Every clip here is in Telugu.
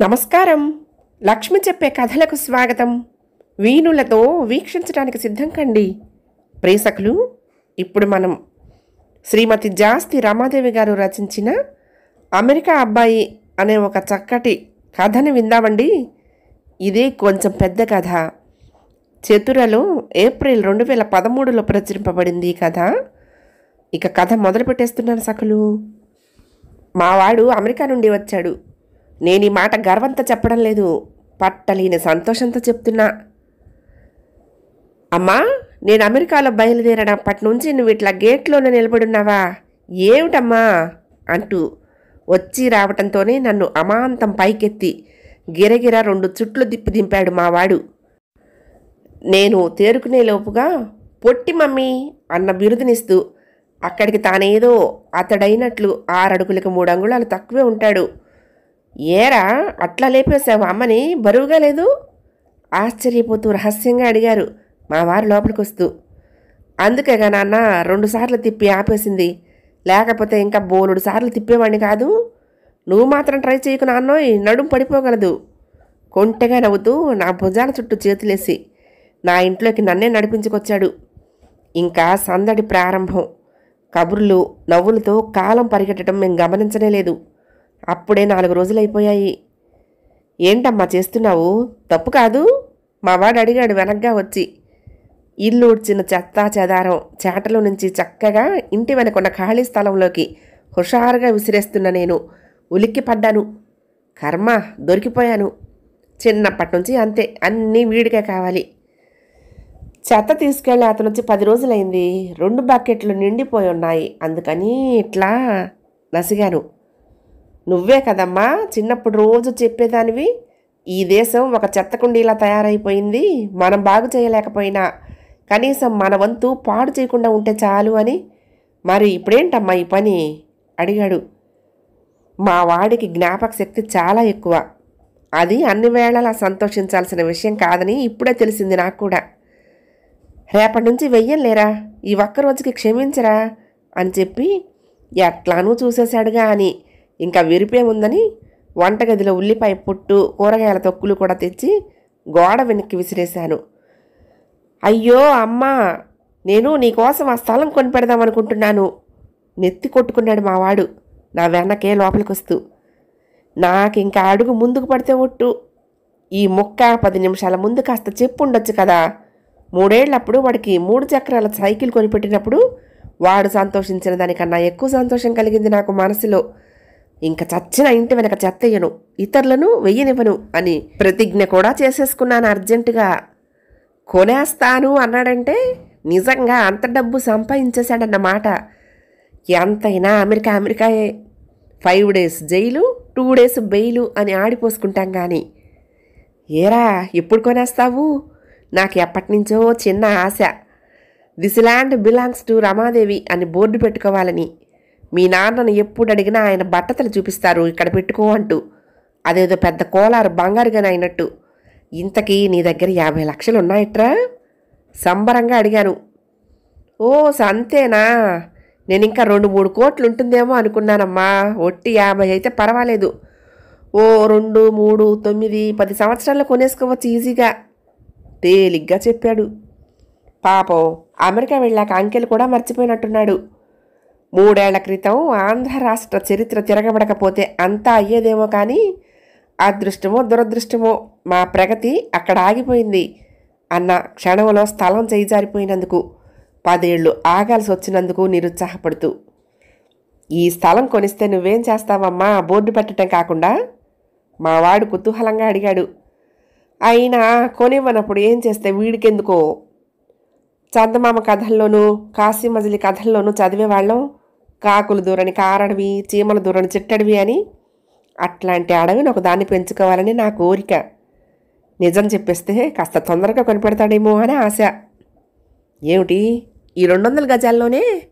నమస్కారం. లక్ష్మి చెప్పే కథలకు స్వాగతం. వీణులతో వీక్షించడానికి సిద్ధం కండి ప్రేసకులు ఇప్పుడు మనం శ్రీమతి జాస్తి రమాదేవి గారు రచించిన అమెరికా అబ్బాయి అనే ఒక చక్కటి కథని విందామండి. ఇదే కొంచెం పెద్ద కథ. చతురలో ఏప్రిల్ రెండు వేల పదమూడులో ప్రచురింపబడింది ఈ కథ. ఇక కథ మొదలు పెట్టేస్తున్నాను సకులు. మావాడు అమెరికా నుండి వచ్చాడు. నేను ఈ మాట గర్వంతో చెప్పడం లేదు. పట్టలేని సంతోషంతో చెప్తున్నా. అమ్మా నేను అమెరికాలో బయలుదేరినప్పటి నుంచి నువ్వు ఇట్లా గేట్లోనే నిలబడున్నావా? ఏమిటమ్మా? అంటూ వచ్చి రావటంతోనే నన్ను అమాంతం పైకెత్తి గిరగిర రెండు చుట్లు దిప్పి దింపాడు మావాడు నేను తేరుకునే లోపుగా పొట్టి మమ్మీ అన్న బిరుదునిస్తూ అక్కడికి తానేదో అతడైనట్లు ఆరడుగులకు మూడు అంగుళాలు తక్కువే ఉంటాడు. ఏరా అట్లా లేపేశావు. అమ్మని బరువుగా లేదు? ఆశ్చర్యపోతూ రహస్యంగా అడిగారు మా వారు లోపలికొస్తూ. అందుకే అందుకేగా నాన్న రెండుసార్లు తిప్పి ఆపేసింది. లేకపోతే ఇంకా బోలుడు సార్లు తిప్పేవాడిని కాదు. నువ్వు మాత్రం ట్రై చేయకు నాన్నోయ్ నడుం పడిపోగలదు. కొంటెగా నవ్వుతూ నా భుజాల చుట్టూ చేతులేసి నా ఇంట్లోకి నన్నే నడిపించుకొచ్చాడు. ఇంకా సందడి ప్రారంభం. కబుర్లు నవ్వులతో కాలం పరిగెట్టడం మేము గమనించనే లేదు. అప్పుడే నాలుగు రోజులైపోయాయి. ఏంటమ్మా చేస్తున్నావు? తప్పు కాదు? మా వాడు అడిగాడు వెనక్గా వచ్చి. ఇల్లు ఉడ్చిన చెత్త చెదారం చేటలో నుంచి చక్కగా ఇంటి వెనకున్న ఖాళీ స్థలంలోకి హుషారుగా విసిరేస్తున్న నేను ఉలిక్కి పడ్డాను. కర్మ దొరికిపోయాను. చిన్నప్పటి నుంచి అంతే అన్నీ వీడికే కావాలి. చెత్త తీసుకెళ్ళి అతను వచ్చి పది రోజులైంది. రెండు బకెట్లు నిండిపోయి ఉన్నాయి. అందుకని ఇట్లా నసిగాను. నువ్వే కదమ్మా చిన్నప్పుడు రోజు చెప్పేదానివి. ఈ దేశం ఒక చెత్త కుండీలా తయారైపోయింది. మనం బాగు చేయలేకపోయినా కనీసం మన వంతు పాడు చేయకుండా ఉంటే చాలు అని. మరి ఇప్పుడేంటమ్మా ఈ పని? అడిగాడు. మా వాడికి జ్ఞాపక శక్తి చాలా ఎక్కువ. అది అన్ని వేళలా సంతోషించాల్సిన విషయం కాదని ఇప్పుడే తెలిసింది నాకు కూడా. రేపటి నుంచి వెయ్యంలేరా ఈ ఒక్క రోజుకి క్షమించరా? అని చెప్పి ఎట్లానూ చూసేశాడుగా అని. ఇంకా విరిపే ఉందని వంటగదిలో ఉల్లిపాయ పొట్టు కూరగాయల తొక్కులు కూడా తెచ్చి గోడ వెనక్కి విసిరేశాను. అయ్యో అమ్మా నేను నీకోసం ఆ స్థలం కొనిపెడదాం అనుకుంటున్నాను. నెత్తి కొట్టుకున్నాడు మావాడు నా వెనకే లోపలికి వస్తూ నాకు ఇంకా అడుగు ముందుకు పడితే ఒట్టు. ఈ ముక్క పది నిమిషాల ముందు కాస్త చెప్పు ఉండొచ్చు కదా. మూడేళ్ళప్పుడు వాడికి మూడు చక్రాల సైకిల్ కొనిపెట్టినప్పుడు వాడు సంతోషించిన దానికన్నా ఎక్కువ సంతోషం కలిగింది నాకు మనసులో. ఇంకా చచ్చిన ఇంటి వెనక చెత్తయ్యను ఇతరులను వెయ్యనివ్వను అని ప్రతిజ్ఞ కూడా చేసేసుకున్నాను అర్జెంటుగా. కొనేస్తాను అన్నాడంటే నిజంగా అంత డబ్బు సంపాదించేశాడన్నమాట ఎంతైనా America అమెరికాయే. Five days jail two days bail అని ఆడిపోసుకుంటాం కానీ ఏరా ఎప్పుడు కొనేస్తావు? నాకు ఎప్పటినుంచో చిన్న ఆశ. This land belongs to Ramadevi అని బోర్డు పెట్టుకోవాలని. మీ నాన్నను ఎప్పుడు అడిగినా ఆయన బట్టతలు చూపిస్తారు ఇక్కడ పెట్టుకో అంటూ. అదేదో పెద్ద కోలారు బంగారుగానే అయినట్టు. ఇంతకీ నీ దగ్గర యాభై లక్షలు ఉన్నాయట్రా? సంబరంగా అడిగాను. ఓ సంతేనా? నేను ఇంకా రెండు మూడు కోట్లు ఉంటుందేమో అనుకున్నానమ్మా. ఒట్టి యాభై అయితే పర్వాలేదు. ఓ రెండు మూడు తొమ్మిది పది సంవత్సరాల్లో కొనేసుకోవచ్చు ఈజీగా. తేలిగ్గా చెప్పాడు. పాపం అమెరికా వెళ్ళాక అంకెలు కూడా మర్చిపోయినట్టున్నాడు. మూడేళ్ళ క్రితం ఆంధ్ర రాష్ట్ర చరిత్ర తిరగబడకపోతే అంతా అయ్యేదేమో కానీ అదృష్టమో దురదృష్టమో మా ప్రగతి అక్కడ ఆగిపోయింది అన్న క్షణంలో స్థలం చేయిజారిపోయినందుకు పదేళ్ళు ఆగాల్సి వచ్చినందుకు నిరుత్సాహపడుతూ. ఈ స్థలం కొనిస్తే నువ్వేం చేస్తావమ్మా? బోర్డు పెట్టడం కాకుండా? మావాడు కుతూహలంగా అడిగాడు. అయినా కొనివ్వనప్పుడు ఏం చేస్తే వీడికెందుకో? చందమామ కథల్లోనూ కాశీమజిలి కథల్లోనూ చదివేవాళ్ళం. కాకులు దూరని కారడవి చీమల దూరని చిట్టడివి అని అట్లాంటి అడవిని ఒక దాన్ని పెంచుకోవాలని నా కోరిక. నిజం చెప్పేస్తే కాస్త తొందరగా కొనిపెడతాడేమో అని ఆశ. ఏమిటి? ఈ రెండు వందల గజాల్లోనే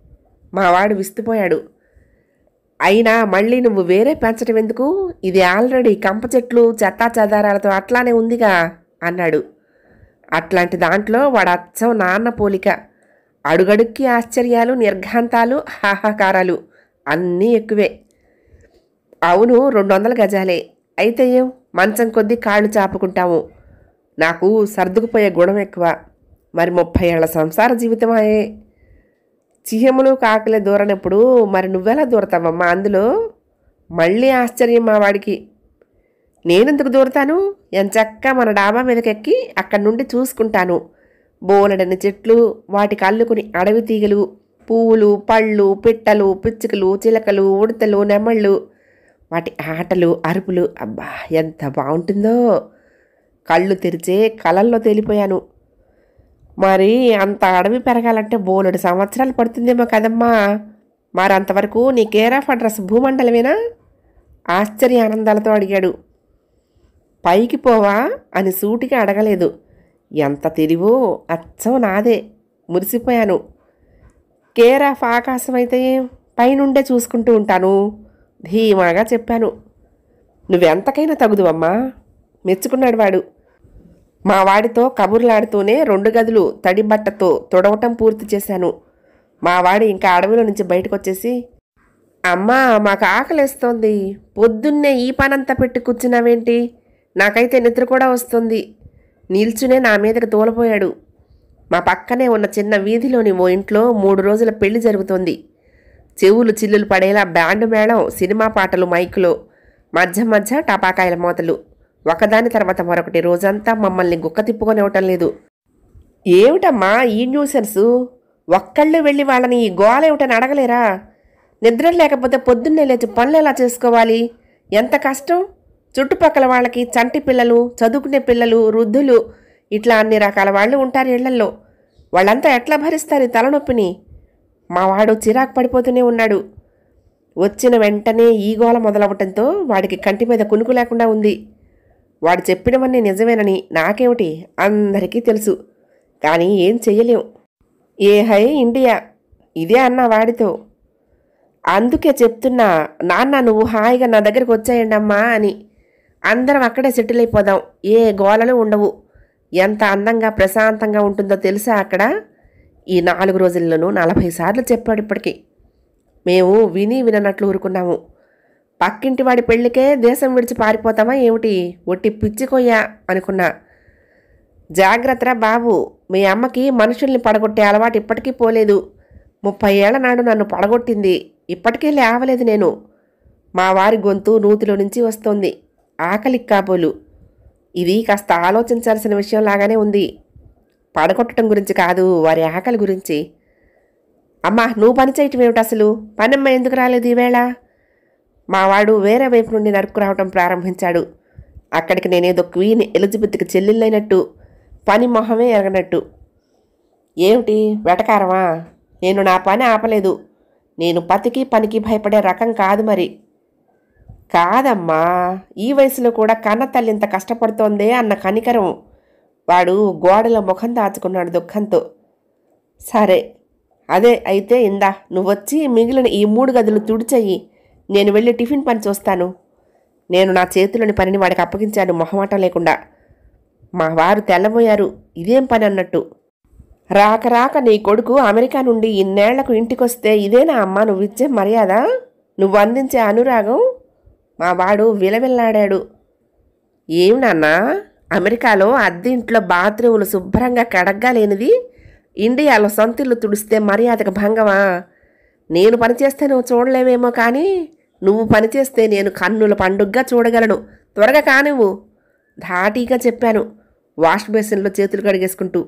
మా వాడు విస్తుపోయాడు. అయినా మళ్ళీ నువ్వు వేరే పెంచడం ఎందుకు? ఇది ఆల్రెడీ కంప చెట్లు చెత్తా చెదారాలతో అట్లానే ఉందిగా అన్నాడు. అట్లాంటి దాంట్లో వాడు అచ్చం నాన్న పోలిక. అడుగడుక్కి ఆశ్చర్యాలు నిర్ఘాంతాలు హాహాకారాలు అన్నీ ఎక్కువే. అవును రెండు వందల గజాలే. అయితే ఏం? మంచం కొద్దీ కాళ్ళు చాపుకుంటాము. నాకు సర్దుకుపోయే గుణం ఎక్కువ. మరి ముప్పై ఏళ్ళ సంసార జీవితమాయే చిహ్యములు కాకలే దూరనప్పుడు మరి నువ్వెలా దూరతావమ్మా అందులో? మళ్ళీ ఆశ్చర్యం మా వాడికి. నేనెందుకు దూరతాను? ఎంచక్క మన డాబా మీదకెక్కి అక్కడి నుండి చూసుకుంటాను. బోలెడని చెట్లు వాటికి అల్లుకుని అడవి తీగలు పువ్వులు పళ్ళు పిట్టలు పిచ్చుకలు చిలకలు ఉడతలు నెమళ్ళు వాటి ఆటలు అరుపులు. అబ్బా ఎంత బాగుంటుందో. కళ్ళు తెరిచే కలల్లో తేలిపోయాను. మరి అంత అడవి పెరగాలంటే బోలెడు సంవత్సరాలు పడుతుందేమో కదమ్మా. మరి అంతవరకు నీ కేర్ ఆఫ్ అడ్రస్ భూమండలమేనా? ఆశ్చర్య ఆనందాలతో అడిగాడు. పైకి పోవా అని సూటిగా అడగలేదు. ఎంత తెలివో అచ్చం నాదే. మురిసిపోయాను. కేర్ ఆఫ్ ఆకాశం అయితే పైనుండే చూసుకుంటూ ఉంటాను. ధీమాగా చెప్పాను. నువ్వెంతకైనా తగుదువమ్మా. మెచ్చుకున్నాడు వాడు. మా వాడితో కబుర్లాడుతూనే రెండు గదులు తడి బట్టతో తొడవటం పూర్తి చేశాను. మా వాడు ఇంకా అడవిలో నుంచి బయటకు వచ్చేసి అమ్మా మాకు ఆకలేస్తోంది. పొద్దున్నే ఈ పనంతా పెట్టి కూర్చున్నావేంటి? నాకైతే నిద్ర కూడా వస్తుంది. నిల్చునే నా మీదకి తోలపోయాడు. మా పక్కనే ఉన్న చిన్న వీధిలోని ఓ ఇంట్లో మూడు రోజుల పెళ్ళి జరుగుతోంది. చెవులు చిల్లులు పడేలా బ్యాండ్ మేళం సినిమా పాటలు మైకులో మధ్య మధ్య టపాకాయల మోతలు. ఒకదాని తర్వాత మరొకటి రోజంతా మమ్మల్ని గుక్క తిప్పుకొనివ్వటం లేదు. ఏమిటమ్మా ఈ న్యూసెన్సు? ఒక్కళ్ళు వెళ్ళి వాళ్ళని ఈ గోలేమిటని అడగలేరా? నిద్ర లేకపోతే పొద్దున్నే లేచి పనులు ఎలా చేసుకోవాలి? ఎంత కష్టం? చుట్టుపక్కల వాళ్ళకి చంటి పిల్లలు చదువుకునే పిల్లలు వృద్ధులు ఇట్లా అన్ని రకాల వాళ్ళు ఉంటారు ఇళ్ళల్లో. వాళ్ళంతా ఎట్లా భరిస్తారు ఈ తలనొప్పిని? మా వాడు చిరాకు పడిపోతూనే ఉన్నాడు. వచ్చిన వెంటనే ఈగోల మొదలవ్వటంతో వాడికి కంటి మీద కునుకు లేకుండా ఉంది. వాడు చెప్పినవన్నీ నిజమేనని నాకేమిటి అందరికీ తెలుసు. కానీ ఏం చెయ్యలేం. ఏ హై ఇండియా? ఇదే అన్న వాడితో. అందుకే చెప్తున్నా నాన్న నువ్వు హాయిగా నా దగ్గరికి వచ్చాయండమ్మా అని. అందరం అక్కడే సెటిల్ అయిపోదాం. ఏ గోలలు ఉండవు. ఎంత అందంగా ప్రశాంతంగా ఉంటుందో తెలుసా అక్కడ? ఈ నాలుగు రోజుల్లోనూ నలభై సార్లు చెప్పాడు ఇప్పటికీ. మేము విని విననట్లు ఊరుకున్నాము. పక్కింటి వాడి పెళ్ళికే దేశం విడిచి పారిపోతామా ఏమిటి? ఒట్టి పిచ్చికొయ్యా అనుకున్నా. జాగ్రత్తరా బాబు మీ అమ్మకి మనుషుల్ని పడగొట్టే అలవాటు ఇప్పటికీ పోలేదు. ముప్పై ఏళ్ళ నాడు నన్ను పడగొట్టింది. ఇప్పటికీ లేవలేదు నేను. మా వారి గొంతు నూతిలో నుంచి వస్తోంది. ఆకలి కాబోలు. ఇది కాస్త ఆలోచించాల్సిన విషయం లాగానే ఉంది. పడగొట్టడం గురించి కాదు వారి ఆకలి గురించి. అమ్మా నువ్వు పని చేయటం ఏమిటి అసలు? పనమ్మ ఎందుకు రాలేదు ఈవేళ? మావాడు వేరే వైపు నుండి నరుకు రావటం ప్రారంభించాడు. అక్కడికి నేనేదో క్వీన్ ఎలిజబెత్కి చెల్లెళ్ళైనట్టు పని మొహమే ఎరగనట్టు. ఏమిటి? వెటకారమా? నేను నా పని ఆపలేదు. నేను పతికి పనికి భయపడే రకం కాదు మరి. కాదమ్మా ఈ వయసులో కూడా కన్న తల్లి ఇంత కష్టపడుతోందే అన్న కనికరం. వాడు గోడల ముఖం దాచుకున్నాడు దుఃఖంతో. సరే అదే అయితే ఇందా నువ్వొచ్చి మిగిలిన ఈ మూడు గదులు తుడిచెయ్యి. నేను వెళ్ళి టిఫిన్ పని చూస్తాను. నేను నా చేతిలోని పనిని వాడికి అప్పగించాను మొహమాటం లేకుండా. మా వారు తెల్లబోయారు ఇదేం పని అన్నట్టు. రాక రాక నీ కొడుకు అమెరికా నుండి ఇన్నేళ్ళకు ఇంటికొస్తే ఇదేనా అమ్మ నువ్విచ్చే మర్యాద? నువ్వు అందించే అనురాగం? మా వాడు విలవిల్లాడాడు. ఏం నాన్నా? అమెరికాలో అద్దె ఇంట్లో బాత్రూములు శుభ్రంగా కడగ్గా లేనిది ఇండియాలో సొంతిల్లు తుడిస్తే మర్యాదకు భంగమా? నేను పనిచేస్తే నువ్వు చూడలేవేమో కానీ నువ్వు పనిచేస్తే నేను కన్నుల పండుగ్గా చూడగలను. త్వరగా కానివ్వు ధాటీగా చెప్పాను. వాష్ బేసిన్లో చేతులు కడిగేసుకుంటూ.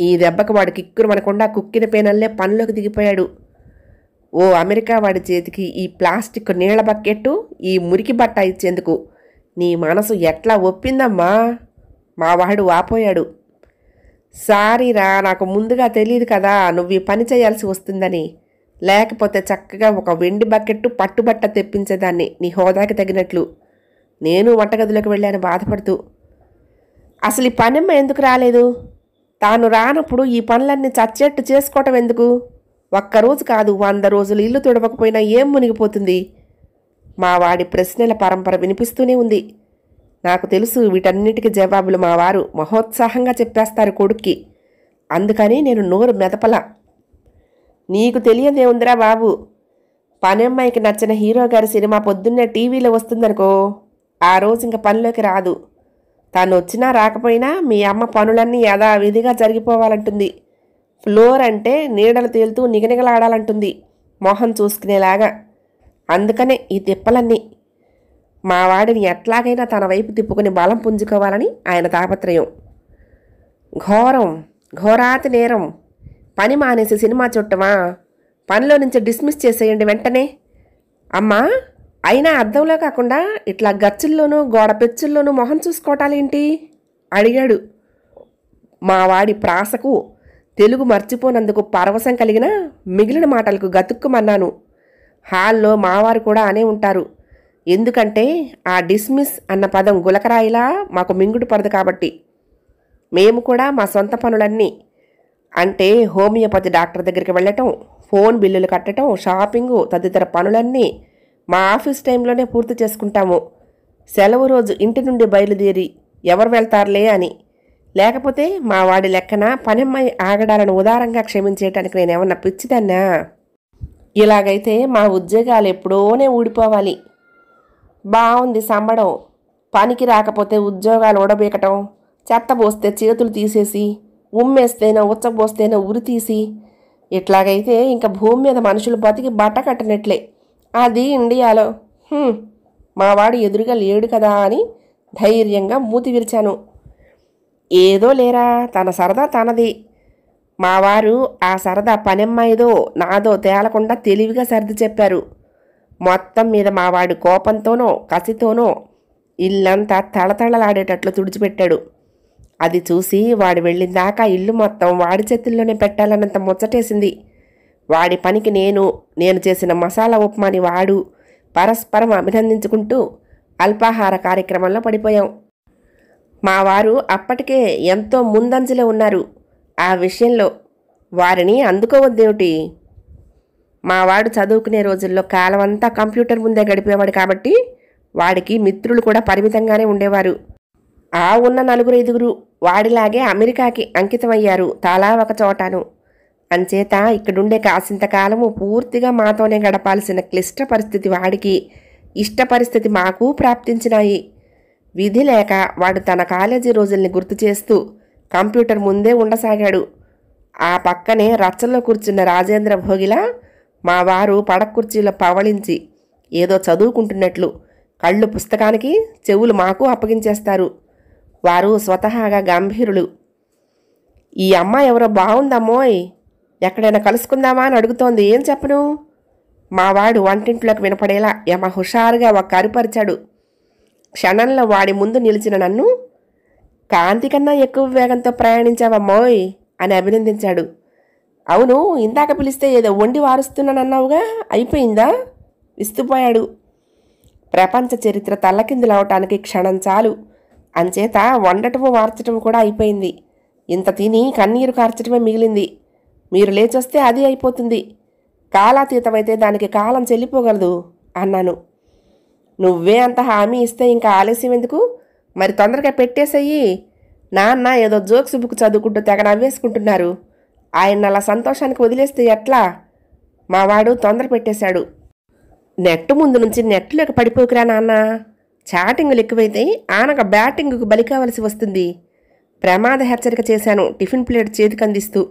ఈ దెబ్బకు వాడు కిక్కురు మనకుండా కుక్కిన పేనల్లే పనిలోకి దిగిపోయాడు. ఓ అమెరికా వాడి చేతికి ఈ ప్లాస్టిక్ నీళ్ళ బకెట్టు ఈ మురికి బట్ట ఇచ్చేందుకు. నీ మనసు ఎట్లా ఒప్పిందమ్మా? మా వాడు వాపోయాడు. సారీరా నాకు ముందుగా తెలియదు కదా నువ్వు ఈ పని చేయాల్సి వస్తుందని. లేకపోతే చక్కగా ఒక వెండి బకెట్టు పట్టుబట్ట తెప్పించేదాన్ని నీ హోదాకి తగినట్లు. నేను వంటగదిలోకి వెళ్ళాను బాధపడుతూ. అసలు ఈ పనమ్మ ఎందుకు రాలేదు? తాను రానప్పుడు ఈ పనులన్నీ చచ్చేట్టు చేసుకోవటం ఎందుకు? ఒక్కరోజు కాదు వంద రోజులు ఇల్లు తుడవకపోయినా ఏం మునిగిపోతుంది? మా వాడి ప్రశ్నల పరంపర వినిపిస్తూనే ఉంది. నాకు తెలుసు వీటన్నిటికీ జవాబులు మా వారు మహోత్సాహంగా చెప్పేస్తారు కొడుక్కి. అందుకని నేను నోరు మెదపల. నీకు తెలియదేముందిరా బాబు. పనమ్మాయికి నచ్చిన హీరో గారి సినిమా పొద్దున్నే టీవీలో వస్తుందనుకో ఆ రోజు ఇంక పనిలోకి రాదు. తాను వచ్చినా రాకపోయినా మీ అమ్మ పనులన్నీ యథావిధిగా జరిగిపోవాలంటుంది. ఫ్లోర్ అంటే నీడలు తేలుతూ నిగనిగలాడాలంటుంది మొహం చూసుకునేలాగా. అందుకనే ఈ తిప్పలన్నీ. మా వాడిని ఎట్లాగైనా తన వైపు తిప్పుకుని బలం పుంజుకోవాలని ఆయన తాపత్రయం. ఘోరం ఘోరాతి నేరం. పని మానేసి సినిమా చుట్టమా? పనిలో నుంచి డిస్మిస్ చేసేయండి వెంటనే. అమ్మా అయినా అద్దంలో కాకుండా ఇట్లా గచ్చుల్లోనూ గోడ పెచ్చుల్లోనూ మొహం చూసుకోవటాలేంటి అడిగాడు. మావాడి ప్రాసకు తెలుగు మర్చిపోనందుకు పరవశం కలిగిన మిగిలిన మాటలకు గతుక్కుమన్నాను. హాల్లో మావారు కూడా అనే ఉంటారు. ఎందుకంటే ఆ డిస్మిస్ అన్న పదం గులకరాయిలా మాకు మింగుడు పడదు కాబట్టి. మేము కూడా మా సొంత పనులన్నీ అంటే హోమియోపతి డాక్టర్ దగ్గరికి వెళ్ళటం ఫోన్ బిల్లులు కట్టడం షాపింగు తదితర పనులన్నీ మా ఆఫీస్ టైంలోనే పూర్తి చేసుకుంటాము. సెలవు రోజు ఇంటి నుండి బయలుదేరి ఎవరు వెళ్తారులే అని లేకపోతే మా వాడి లెక్కన పనమ్మాయి ఆగడాలను ఉదారంగా క్షమించేయటానికి నేనేమన్నా పిచ్చిదన్నా? ఇలాగైతే మా ఉద్యోగాలు ఎప్పుడోనే ఊడిపోవాలి. బాగుంది సంబడం. పనికి రాకపోతే ఉద్యోగాలు ఊడబీకటం. చెత్త పోస్తే చేతులు తీసేసి ఉమ్మేస్తేనో ఉచ్చబోస్తేనో ఉరి తీసి. ఇట్లాగైతే ఇంకా భూమి మీద మనుషులు బతికి బట్ట కట్టినట్లే. అది ఇండియాలో. మావాడు మా వాడు ఎదురుగా లేడు కదా అని ధైర్యంగా మూతి విరిచాను. ఏదో లేరా తన సరదా తనది. మా వారు ఆ సరదా పనెమ్మాయిదో నాదో తేలకుండా తెలివిగా సర్ది చెప్పారు. మొత్తం మీద మావాడు కోపంతోనో కసితోనో ఇల్లంతా తళతళలాడేటట్లు తుడిచిపెట్టాడు. అది చూసి వాడు వెళ్ళిందాకా ఇల్లు మొత్తం వాడి చేతుల్లోనే పెట్టాలన్నంత ముచ్చటేసింది. వాడి పనికి నేను నేను చేసిన మసాలా ఉప్మాని వాడు పరస్పరం అభినందించుకుంటూ అల్పాహార కార్యక్రమంలో పడిపోయాం. మా వారు అప్పటికే ఎంతో ముందంజలో ఉన్నారు. ఆ విషయంలో వారిని అందుకోవద్దేమిటి మా వాడు చదువుకునే రోజుల్లో కాలమంతా కంప్యూటర్ ముందే గడిపేవాడు కాబట్టి వాడికి మిత్రులు కూడా పరిమితంగానే ఉండేవారు. ఆ ఉన్న నలుగురు ఐదుగురు వాడిలాగే అమెరికాకి అంకితమయ్యారు తలా ఒక చోటాను. అంచేత ఇక్కడుండే కాసింత కాలము పూర్తిగా మాతోనే గడపాల్సిన క్లిష్ట పరిస్థితి వాడికి ఇష్ట పరిస్థితి మాకు ప్రాప్తించినాయి. విధి లేక వాడు తన కాలేజీ రోజుల్ని గుర్తు చేస్తూ కంప్యూటర్ ముందే ఉండసాగాడు. ఆ పక్కనే రచ్చల్లో కూర్చున్న రాజేంద్ర భోగిలా మా వారు పడక కుర్చీలో పవళించి ఏదో చదువుకుంటున్నట్లు కళ్ళు పుస్తకానికి చెవులు మాకు అప్పగించేస్తారు. వారు స్వతహాగా గంభీరులు. ఈ అమ్మ ఎవరో బాగుందమ్మోయ్ ఎక్కడైనా కలుసుకుందామా అని అడుగుతోంది. ఏం చెప్పను? మావాడు వంటింట్లోకి వినపడేలా యమ హుషారుగా ఒక కరుపరిచాడు. క్షణంలో వాడి ముందు నిలిచిన నన్ను కాంతి కన్నా ఎక్కువ వేగంతో ప్రయాణించావమ్మోయ్ అని అభినందించాడు. అవును ఇందాక పిలిస్తే ఏదో వండి వారుస్తున్నానన్నావుగా అయిపోయిందా? విస్తుపోయాడు ప్రపంచ చరిత్ర తల్లకిందులవటానికి క్షణం చాలు. అంచేత వండటము వార్చటం కూడా అయిపోయింది. ఇంత తిని కన్నీరు కార్చటమే మిగిలింది. మీరు లేచొస్తే అది అయిపోతుంది. కాలాతీతమైతే దానికి కాలం చెల్లిపోగలదు అన్నాను. నువ్వే అంత హామీ ఇస్తే ఇంకా ఆలస్యం ఎందుకు? మరి తొందరగా పెట్టేసయ్యి నాన్న ఏదో జోక్స్ బుక్ చదువుకుంటూ తెగ నవ్వేసుకుంటున్నారు. ఆయన అలా సంతోషానికి వదిలేస్తే ఎట్లా? మావాడు తొందర పెట్టేశాడు. నెట్ ముందు నుంచి నెట్లోకి పడిపోకురా నాన్న. చాటింగులు ఎక్కువైతే ఆనక బ్యాటింగ్కు బలి కావలసి వస్తుంది. ప్రమాద హెచ్చరిక చేశాను టిఫిన్ ప్లేట్ చేతికి అందిస్తూ.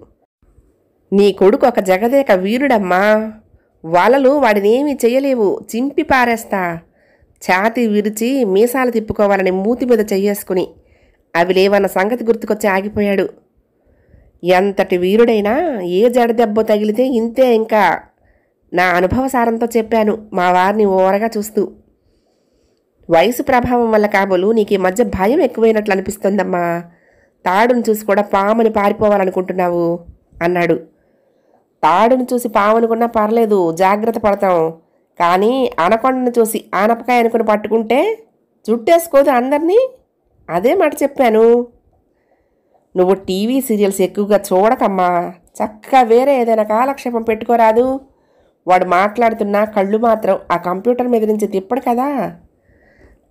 నీ కొడుకు ఒక జగదేక వీరుడమ్మా. వలలు వాడినేమీ చేయలేవు. చింపి పారేస్తా. ఛాతి విరిచి మీసాలు తిప్పుకోవాలని మూతి మీద చెయ్యేసుకుని అవి లేవన్న సంగతి గుర్తుకొచ్చి ఆగిపోయాడు. ఎంతటి వీరుడైనా ఏ జడదెబ్బో తగిలితే ఇంతే ఇంకా నా అనుభవ సారంతో చెప్పాను మా వారిని ఓరగా చూస్తూ. వయసు ప్రభావం వల్ల కాబోలు నీకు ఈ మధ్య భయం ఎక్కువైనట్లు అనిపిస్తుందమ్మా. తాడును చూసి కూడా పాముని పారిపోవాలనుకుంటున్నావు అన్నాడు. తాడును చూసి పామనుకున్నా పర్లేదు జాగ్రత్త పడతాం. కానీ అనకొండను చూసి ఆనపకాయ అనుకుని పట్టుకుంటే జుట్టేసుకోదు అందరినీ. అదే మాట చెప్పాను. నువ్వు టీవీ సీరియల్స్ ఎక్కువగా చూడకమ్మా. చక్కగా వేరే ఏదైనా కాలక్షేపం పెట్టుకోరాదు. వాడు మాట్లాడుతున్నా కళ్ళు మాత్రం ఆ కంప్యూటర్ మీద నుంచి తిప్పడు కదా.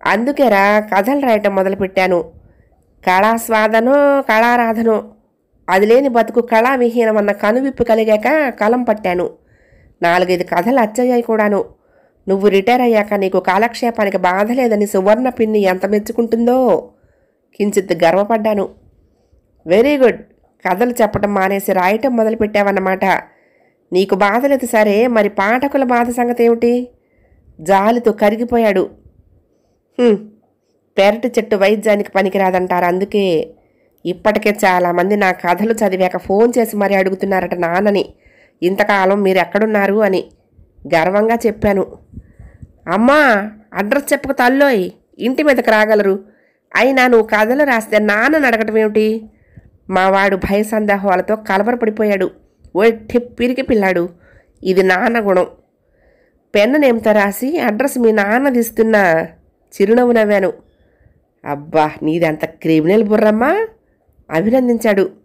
అందుకేరా కథలు రాయటం మొదలుపెట్టాను. కళాస్వాదనో కళారాధనో. అది లేని బతుకు కళావిహీనం అన్న కనువిప్పు కలిగాక కలం పట్టాను. నాలుగైదు కథలు అచ్చయ్యాయి కూడాను. నువ్వు రిటైర్ అయ్యాక నీకు కాలక్షేపానికి బాధ లేదని సువర్ణ పిన్ని ఎంత మెచ్చుకుంటుందో. కించిత్ గర్వపడ్డాను. Very good. కథలు చెప్పడం మానేసి రాయటం మొదలుపెట్టావన్నమాట. నీకు బాధ లేదు సరే మరి పాఠకుల బాధ సంగతి ఏమిటి జాలితో కరిగిపోయాడు. పెరటి చెట్టు వైద్యానికి పనికిరాదంటారు అందుకే. ఇప్పటికే చాలామంది నా కథలు చదివాక ఫోన్ చేసి మరీ అడుగుతున్నారట నాన్నని. ఇంతకాలం మీరు ఎక్కడున్నారు అని గర్వంగా చెప్పాను. అమ్మా అడ్రస్ చెప్పక తల్లోయ్ ఇంటి మీదకి రాగలరు. అయినా నువ్వు కథలు రాస్తే నాన్న అడగటం ఏమిటి? భయ సందేహాలతో కలవరపడిపోయాడు ఒట్టి పిరికి పిల్లాడు. ఇది నాన్న గుణం. పెన్ను నేమ్తో రాసి అడ్రస్ మీ నాన్నది ఇస్తున్న చిరునవ్వు నవ్వాను. అబ్బా నీదంత క్రిమినల్ బుర్రమ్మా అభినందించాడు.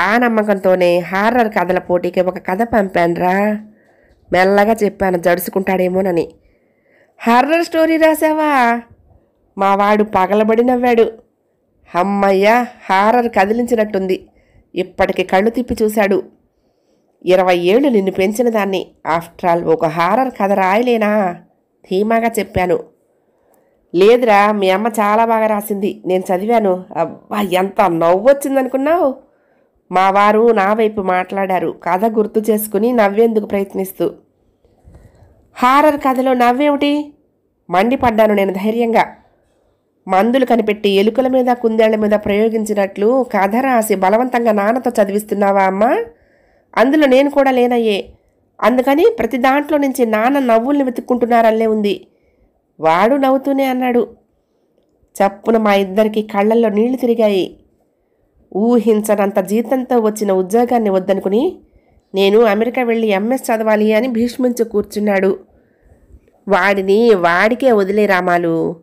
ఆ నమ్మకంతోనే హారర్ కథల పోటీకి ఒక కథ పంపానురా. మెల్లగా చెప్పాను జడుచుకుంటాడేమోనని హారర్ స్టోరీ రాసావా? మా వాడు పగలబడి నవ్వాడు. అమ్మయ్య హారర్ కదిలించినట్టుంది. ఇప్పటికి కళ్ళు తిప్పి చూశాడు. ఇరవై ఏళ్ళు నిన్ను పెంచిన దాన్ని. ఆఫ్టర్ ఆల్ ఒక హారర్ కథ రాయలేనా? ధీమాగా చెప్పాను. లేదురా మీ అమ్మ చాలా బాగా రాసింది. నేను చదివాను. అబ్బా ఎంత నవ్వు వచ్చిందనుకున్నావు మా వారు నా వైపు మాట్లాడారు. కథ గుర్తు చేసుకుని నవ్వేందుకు ప్రయత్నిస్తూ. హారర్ కథలో నవ్వేమిటి? మండిపడ్డాను నేను ధైర్యంగా. మందులు కనిపెట్టి ఎలుకల మీద కుందేళ్ళ మీద ప్రయోగించినట్లు కథ రాసి బలవంతంగా నాన్నతో చదివిస్తున్నావా అమ్మా? అందులో నేను కూడా లేనయ్యే. అందుకని ప్రతి దాంట్లో నుంచి నాన్న నవ్వుల్ని వెతుక్కుంటున్నారల్లే ఉంది. వాడు నవ్వుతూనే అన్నాడు. చప్పున మా ఇద్దరికి కళ్ళల్లో నీళ్ళు తిరిగాయి. ఊహించనంత జీతంతో వచ్చిన ఉద్యోగాన్ని వద్దనుకుని నేను అమెరికా వెళ్ళి ఎంఎస్ చదవాలి అని భీష్మించి కూర్చున్నాడు. వాడిని వాడికే వదిలే రామాలు.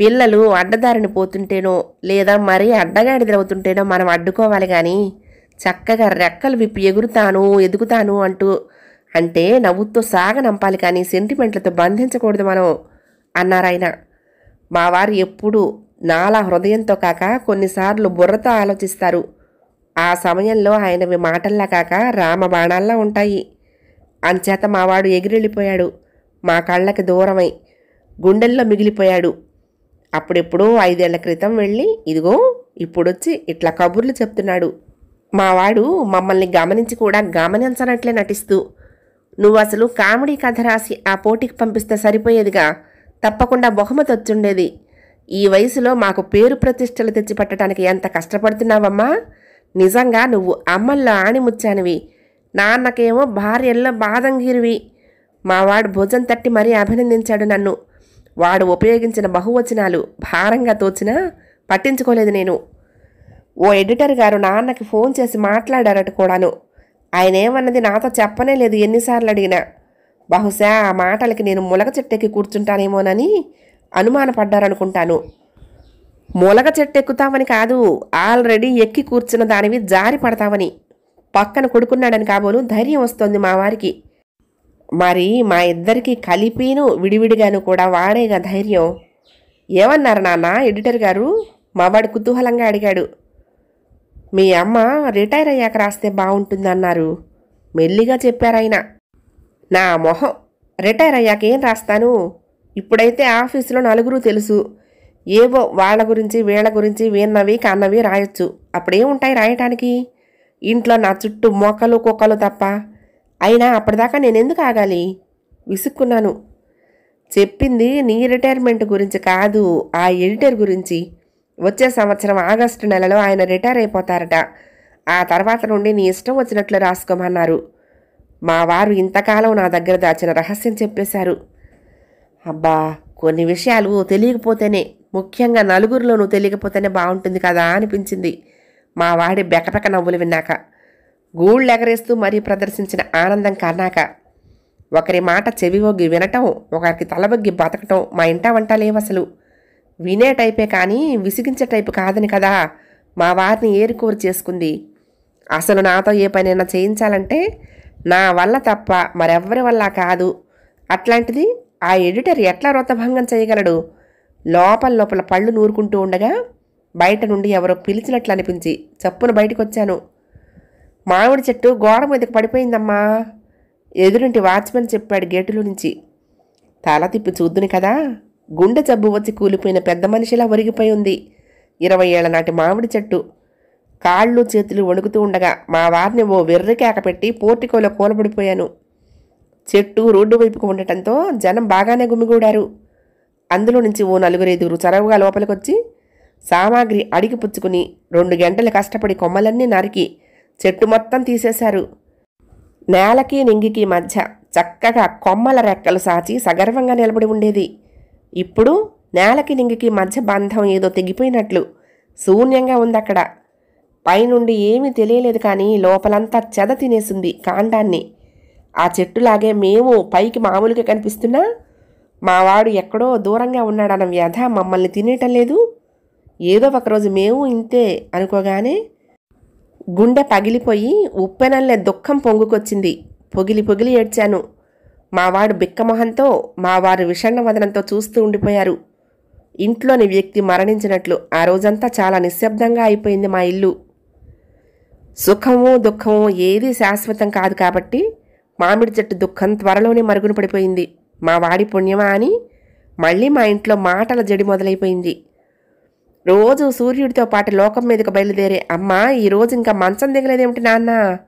పిల్లలు అడ్డదారిని పోతుంటేనో లేదా మరీ అడ్డగాడిదవుతుంటేనో మనం అడ్డుకోవాలి కానీ చక్కగా రెక్కలు విప్పి ఎగురుతాను ఎదుగుతాను అంటూ అంటే నవ్వుతో సాగనంపాలి కానీ సెంటిమెంట్లతో బంధించకూడదు మనం అన్నారాయన. మా వారు ఎప్పుడూ నాలా హృదయంతో కాక కొన్నిసార్లు బుర్రతో ఆలోచిస్తారు. ఆ సమయంలో ఆయనవి మాటల్లా కాక రామ బాణాల్లా ఉంటాయి. అంచేత మావాడు ఎగిరెళ్ళిపోయాడు. మా కళ్ళకి దూరమై గుండెల్లో మిగిలిపోయాడు. అప్పుడెప్పుడో ఐదేళ్ళ క్రితం వెళ్ళి ఇదిగో ఇప్పుడొచ్చి ఇట్లా కబుర్లు చెప్తున్నాడు. మావాడు మమ్మల్ని గమనించి కూడా గమనించనట్లే నటిస్తూ నువ్వు అసలు కామెడీ కథ రాసి ఆ పోటీకి పంపిస్తే సరిపోయేదిగా తప్పకుండా బహుమతి వచ్చుండేది ఈ వయసులో మాకు పేరు ప్రతిష్టలు తెచ్చిపెట్టడానికి ఎంత కష్టపడుతున్నావమ్మా? నిజంగా నువ్వు అమ్మల్లో ఆణిముచ్చానివి నాన్నకేమో భార్యల్లో బాదంగిరివి. మావాడు భుజం తట్టి మరీ అభినందించాడు నన్ను. వాడు ఉపయోగించిన బహువచనాలు భారంగా తోచినా పట్టించుకోలేదు నేను. ఓ ఎడిటర్ గారు నాన్నకి ఫోన్ చేసి మాట్లాడారట కూడాను. ఆయన ఏమన్నది నాతో చెప్పనే లేదు ఎన్నిసార్లు అడిగినా. బహుశా ఆ మాటలకి నేను ములగ చెట్టెక్కి కూర్చుంటానేమోనని అనుమానపడ్డారనుకుంటాను. ములగ చెట్టు ఎక్కుతామని కాదు ఆల్రెడీ ఎక్కి కూర్చున్న దానివి జారి పడతామని. పక్కన కొడుకున్నాడని కాబోలు ధైర్యం వస్తోంది మా వారికి. మరి మా ఇద్దరికి కలిపిను విడివిడిగాను కూడా వాడేగా ధైర్యం. ఏమన్నారు నాన్న? ఎడిటర్ గారు మావాడు కుతూహలంగా అడిగాడు. మీ అమ్మ రిటైర్ అయ్యాక రాస్తే బాగుంటుందన్నారు మెల్లిగా చెప్పారాయన. నా మొహం. రిటైర్ అయ్యాక ఏం రాస్తాను? ఇప్పుడైతే ఆఫీసులో నలుగురు తెలుసు. ఏవో వాళ్ళ గురించి వీళ్ళ గురించి విన్నవి కన్నవి రాయొచ్చు. అప్పుడేముంటాయి రాయటానికి? ఇంట్లో నా చుట్టూ మొక్కలు కుక్కలు తప్ప. అయినా అప్పటిదాకా నేనెందుకు ఆగాలి? విసుక్కున్నాను. చెప్పింది నీ రిటైర్మెంట్ గురించి కాదు ఆ ఎడిటర్ గురించి. వచ్చే సంవత్సరం ఆగస్టు నెలలో ఆయన రిటైర్ అయిపోతారట. ఆ తర్వాత నుండి నీ ఇష్టం వచ్చినట్లు రాసుకోమన్నారు. మా వారు ఇంతకాలం నా దగ్గర దాచిన రహస్యం చెప్పేశారు. అబ్బా కొన్ని విషయాలు తెలియకపోతేనే ముఖ్యంగా నలుగురిలోనూ తెలియకపోతేనే బాగుంటుంది కదా అనిపించింది మా వాడి బెకబెక నవ్వులు విన్నాక. గూళ్ళు ఎగరేస్తూ మరీ ప్రదర్శించిన ఆనందం కన్నాక. ఒకరి మాట చెవి వినటం ఒకరికి తలబొగ్గి బతకటం మా ఇంట వంట లేవు అసలు వినే టైపే కానీ విసిగించే టైపు కాదని కదా మా వారిని ఏరుకోరు చేసుకుంది. అసలు నాతో ఏ పనైనా చేయించాలంటే నా వల్ల తప్ప మరెవ్వరి వల్ల కాదు. అట్లాంటిది ఆ ఎడిటర్ ఎట్లా వ్రతభంగం చేయగలడు? లోపల లోపల పళ్ళు నూరుకుంటూ ఉండగా బయట నుండి ఎవరో పిలిచినట్లు అనిపించి చప్పున బయటకు వచ్చాను మామిడి చెట్టు గోడ మీదకి పడిపోయిందమ్మా. ఎదురింటి వాచ్మెన్ చెప్పాడు గేటులో నుంచి. తల తిప్పి చూద్దుని కదా గుండె జబ్బు వచ్చి కూలిపోయిన పెద్ద మనిషిలా ఒరిగిపోయి ఉంది. ఇరవై ఏళ్ళ నాటి మామిడి చెట్టు. కాళ్ళు చేతులు వణుకుతూ ఉండగా మా వారిని ఓ వెర్రి పెట్టి పోర్టికోలో కూలబడిపోయాను. చెట్టు రోడ్డు వైపుకు ఉండటంతో జనం బాగానే గుమిగూడారు. అందులో నుంచి ఓ నలుగురైదుగురు చరవుగా లోపలికొచ్చి సామాగ్రి అడిగి పుచ్చుకుని రెండు గంటలు కష్టపడి కొమ్మలన్నీ నరికి చెట్టు మొత్తం తీసేశారు. నేలకి నింగికి మధ్య చక్కగా కొమ్మల రెక్కలు సాచి సగర్వంగా నిలబడి ఉండేది. ఇప్పుడు నేలకి నింగికి మధ్య బంధం ఏదో తెగిపోయినట్లు శూన్యంగా ఉంది అక్కడ పైనుండి ఏమీ తెలియలేదు కానీ లోపలంతా చెద తినేసింది కాండాన్ని. ఆ చెట్టులాగే మేము పైకి మామూలుగా కనిపిస్తున్నా మావాడు ఎక్కడో దూరంగా ఉన్నాడన్న వ్యధ మమ్మల్ని తినేయటం లేదు. ఏదో ఒకరోజు మేము ఇంతే అనుకోగానే గుండె పగిలిపోయి ఉప్పెనల్లే దుఃఖం పొంగుకొచ్చింది. పొగిలి పొగిలి ఏడ్చాను. మావాడు బిక్కమొహంతో మావారు విషణ్ణ వదనంతో చూస్తూ ఉండిపోయారు. ఇంట్లోని వ్యక్తి మరణించినట్లు ఆ రోజంతా చాలా నిశ్శబ్దంగా అయిపోయింది మా ఇల్లు. సుఖము దుఃఖము ఏది శాశ్వతం కాదు కాబట్టి మామిడి చెట్టు దుఃఖం త్వరలోనే మరుగున పడిపోయింది. మా వాడి పుణ్యమా అని మళ్ళీ మా ఇంట్లో మాటల జడి మొదలైపోయింది. రోజు సూర్యుడితో పాటు లోకం మీదకు బయలుదేరే అమ్మ ఈరోజు ఇంకా మంచం దిగలేదేమిటి నాన్న?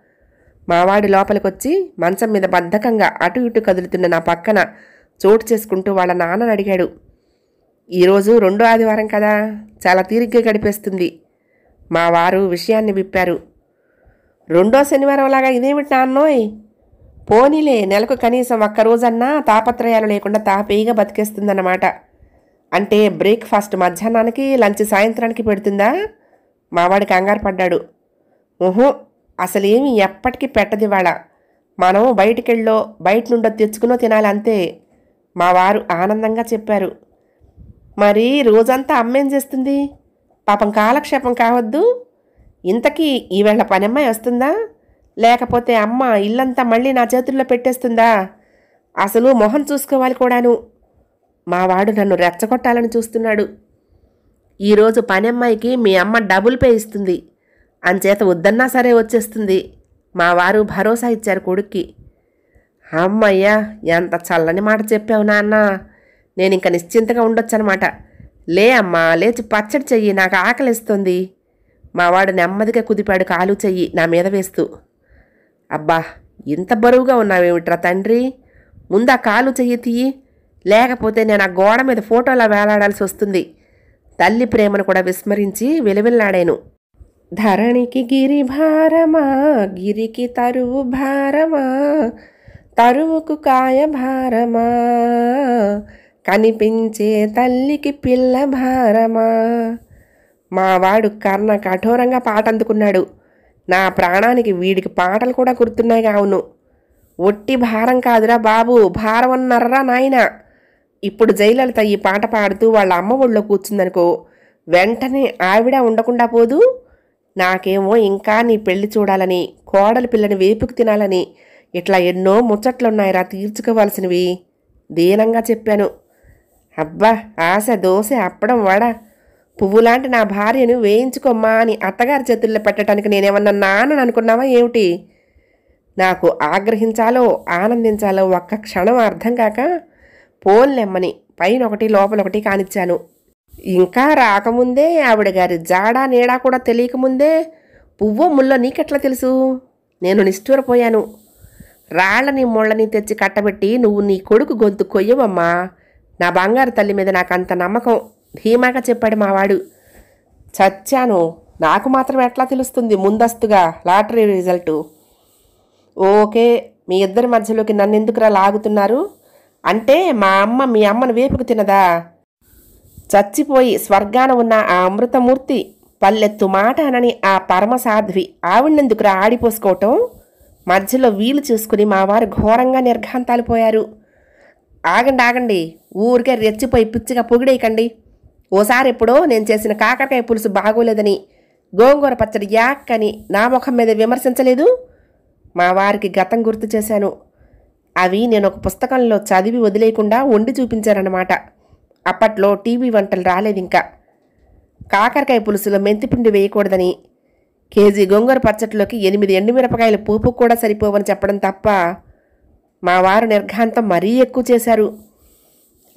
మావాడి లోపలికొచ్చి మంచం మీద బద్ధకంగా అటు ఇటు కదులుతున్న నా పక్కన చోటు చేసుకుంటూ వాళ్ళ నాన్నని అడిగాడు. ఈరోజు రెండో ఆదివారం కదా చాలా తీరిగ్గా గడిపేస్తుంది. మా వారు విషయాన్ని విప్పారు. రెండో శనివారం లాగా ఇదేమిటి నాన్నోయ్? పోనీలే నెలకు కనీసం ఒక్క రోజన్నా తాపత్రయాలు లేకుండా తాపీగా బతికేస్తుందన్నమాట. అంటే బ్రేక్ఫాస్ట్ మధ్యాహ్నానికి లంచ్ సాయంత్రానికి పెడుతుందా? మావాడి కంగారు పడ్డాడు. ఊహు అసలేమి ఎప్పటికీ పెట్టది వాళ్ళ మనం బయటికెళ్ళో బయట నుండో తెచ్చుకునో తినాలి అంతే. మా వారు ఆనందంగా చెప్పారు. మరి రోజంతా అమ్మేం చేస్తుంది? పాపం కాలక్షేపం కావద్దు? ఇంతకీ ఈవేళ పనమ్మాయి వస్తుందా? లేకపోతే అమ్మ ఇల్లంతా మళ్ళీ నా చేతుల్లో పెట్టేస్తుందా? అసలు మొహం చూసుకోవాలి కూడాను. మావాడు నన్ను రెచ్చగొట్టాలని చూస్తున్నాడు. ఈరోజు పనమ్మాయికి మీ అమ్మ డబుల్ పే ఇస్తుంది. అంచేత వద్దన్నా సరే వచ్చేస్తుంది. మా వారు భరోసా ఇచ్చారు కొడుక్కి. అమ్మయ్యా ఎంత చల్లని మాట చెప్పావు నాన్న. నేను ఇంక నిశ్చింతగా ఉండొచ్చనమాట. లే అమ్మా లేచి పచ్చడి చెయ్యి నాకు ఆకలిస్తుంది. మావాడు నెమ్మదిగా కుదిపాడు కాలు చెయ్యి నా మీద వేస్తూ. అబ్బా ఇంత బరువుగా ఉన్నావేమిట్రా తండ్రి? ముందా కాలు చెయ్యి తీయి. లేకపోతే నేను ఆ గోడ మీద ఫోటోలా వేలాడాల్సి వస్తుంది. తల్లి ప్రేమను కూడా విస్మరించి వెలువెల్లాడాను. ధరణికి గిరి భారమా గిరికి తరువు భారమా తరువుకు కాయ భారమా కనిపించే తల్లికి పిల్ల భారమా. మావాడు కర్ణ కఠోరంగా పాట అందుకున్నాడు నా ప్రాణానికి వీడికి పాటలు కూడా గుర్తున్నాయి కావును. ఒట్టి భారం కాదురా బాబు భారం అన్నారా నాయన. ఇప్పుడు జయలలిత ఈ పాట పాడుతూ వాళ్ళ అమ్మ ఒళ్ళో కూర్చుందనుకో వెంటనే ఆవిడ ఉండకుండా పోదు? నాకేమో ఇంకా నీ పెళ్ళి చూడాలని కోడలి పిల్లని వేపుకు తినాలని ఇట్లా ఎన్నో ముచ్చట్లున్నాయిరా తీర్చుకోవాల్సినవి. దీనంగా చెప్పాను. అబ్బా ఆశ దోశ అప్పడం వడ. పువ్వులాంటి నా భార్యను వేయించుకోమ్మా అని అత్తగారి చేతుల్లో పెట్టడానికి నేనేమన్నా నానని అనుకున్నావా ఏమిటి? నాకు ఆగ్రహించాలో ఆనందించాలో ఒక్క క్షణం అర్థం కాక పోన్లెమ్మని పైన ఒకటి లోపల ఒకటి కానిచ్చాను. ఇంకా రాకముందే ఆవిడ గారి జాడా నీడా కూడా తెలియకముందే పువ్వు ముల్లో నీకెట్లా తెలుసు? నేను నిష్ఠూరపోయాను. రాళ్ళని ముళ్ళని తెచ్చి కట్టబెట్టి నువ్వు నీ కొడుకు గొంతు కొయ్యవమ్మా. నా బంగారు తల్లి మీద నాకు అంత నమ్మకం. ధీమాగా చెప్పాడు మావాడు. చచ్చాను. నాకు మాత్రం ఎట్లా తెలుస్తుంది ముందస్తుగా లాటరీ రిజల్టు? ఓకే మీ ఇద్దరి మధ్యలోకి నన్ను ఎందుకురా లాగుతున్నారు? అంటే మా అమ్మ మీ అమ్మను వేపుకు తినదా? చచ్చిపోయి స్వర్గాన ఉన్న ఆ అమృతమూర్తి పల్లెత్తు మాట అనని ఆ పరమసాధ్వి ఆవిడెందుకురా ఆడిపోసుకోవటం? మధ్యలో వీలు చూసుకుని మా వారు ఘోరంగా నిర్ఘాంతాలు పోయారు. ఆగండి ఆగండి. ఊరికే రెచ్చిపోయి పిచ్చిగా పొగిడేయకండి. ఓసారి ఎప్పుడో నేను చేసిన కాకరకాయ పులుసు బాగోలేదని గోంగూర పచ్చడి యాక్ అని నా ముఖం మీద విమర్శించలేదు. మా వారికి గతం గుర్తు చేశాను. అవి నేను ఒక పుస్తకంలో చదివి వదిలేయకుండా వండి చూపించారన్నమాట. అప్పట్లో టీవీ వంటలు రాలేదు ఇంకా కాకరకాయ పులుసులో మెంతిపిండి వేయకూడదని. కేజీ గోంగూర పచ్చట్లోకి ఎనిమిది ఎండుమిరపకాయల పూపు కూడా సరిపోవని చెప్పడం తప్ప మా వారు నిర్ఘాంతం మరీ ఎక్కువ చేశారు.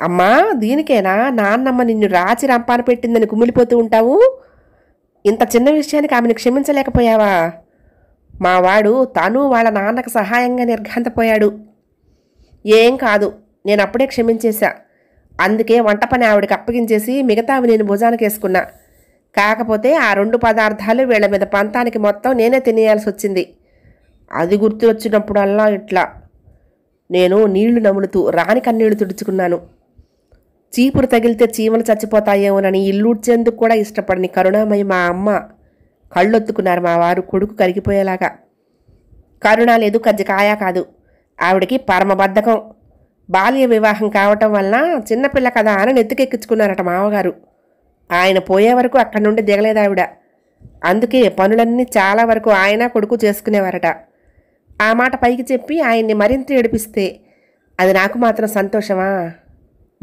అమ్మా దీనికేనా? నాన్నమ్మ నిన్ను రాచి రంపాన పెట్టిందని కుమిలిపోతూ ఉంటావు? ఇంత చిన్న విషయానికి ఆమెను క్షమించలేకపోయావా? మావాడు తను వాళ్ళ నాన్నకు సహాయంగా నిర్ఘాంతపోయాడు. ఏం కాదు నేను అప్పుడే క్షమించేశా. అందుకే వంట పని ఆవిడకి అప్పగించేసి మిగతావి నేను భుజానికి వేసుకున్నా. కాకపోతే ఆ రెండు పదార్థాలు వీళ్ళ మీద పంతానికి మొత్తం నేనే తినేయాల్సి వచ్చింది. అది గుర్తు వచ్చినప్పుడల్లా ఇట్లా. నేను నీళ్ళు నములుతూ రాని కన్నీళ్ళు తుడుచుకున్నాను. చీపురు తగిలితే చీమలు చచ్చిపోతాయేమోనని ఇల్లూడ్చేందుకు కూడా ఇష్టపడని కరుణామయి మా అమ్మ కళ్ళొత్తుకున్నారు మా వారు కొడుకు కరిగిపోయేలాగా. కరుణ లేదు కజ్జికాయ కాదు. ఆవిడకి పరమబద్ధకం బాల్య వివాహం కావటం వలన చిన్నపిల్ల కదా అని నెత్తికెక్కించుకున్నారట మామగారు. ఆయన పోయే వరకు అక్కడి నుండి దిగలేదు ఆవిడ. అందుకే పనులన్నీ చాలా వరకు ఆయన కొడుకు చేసుకునేవారట. ఆ మాట పైకి చెప్పి ఆయన్ని మరింత ఏడిపిస్తే అది నాకు మాత్రం సంతోషమా?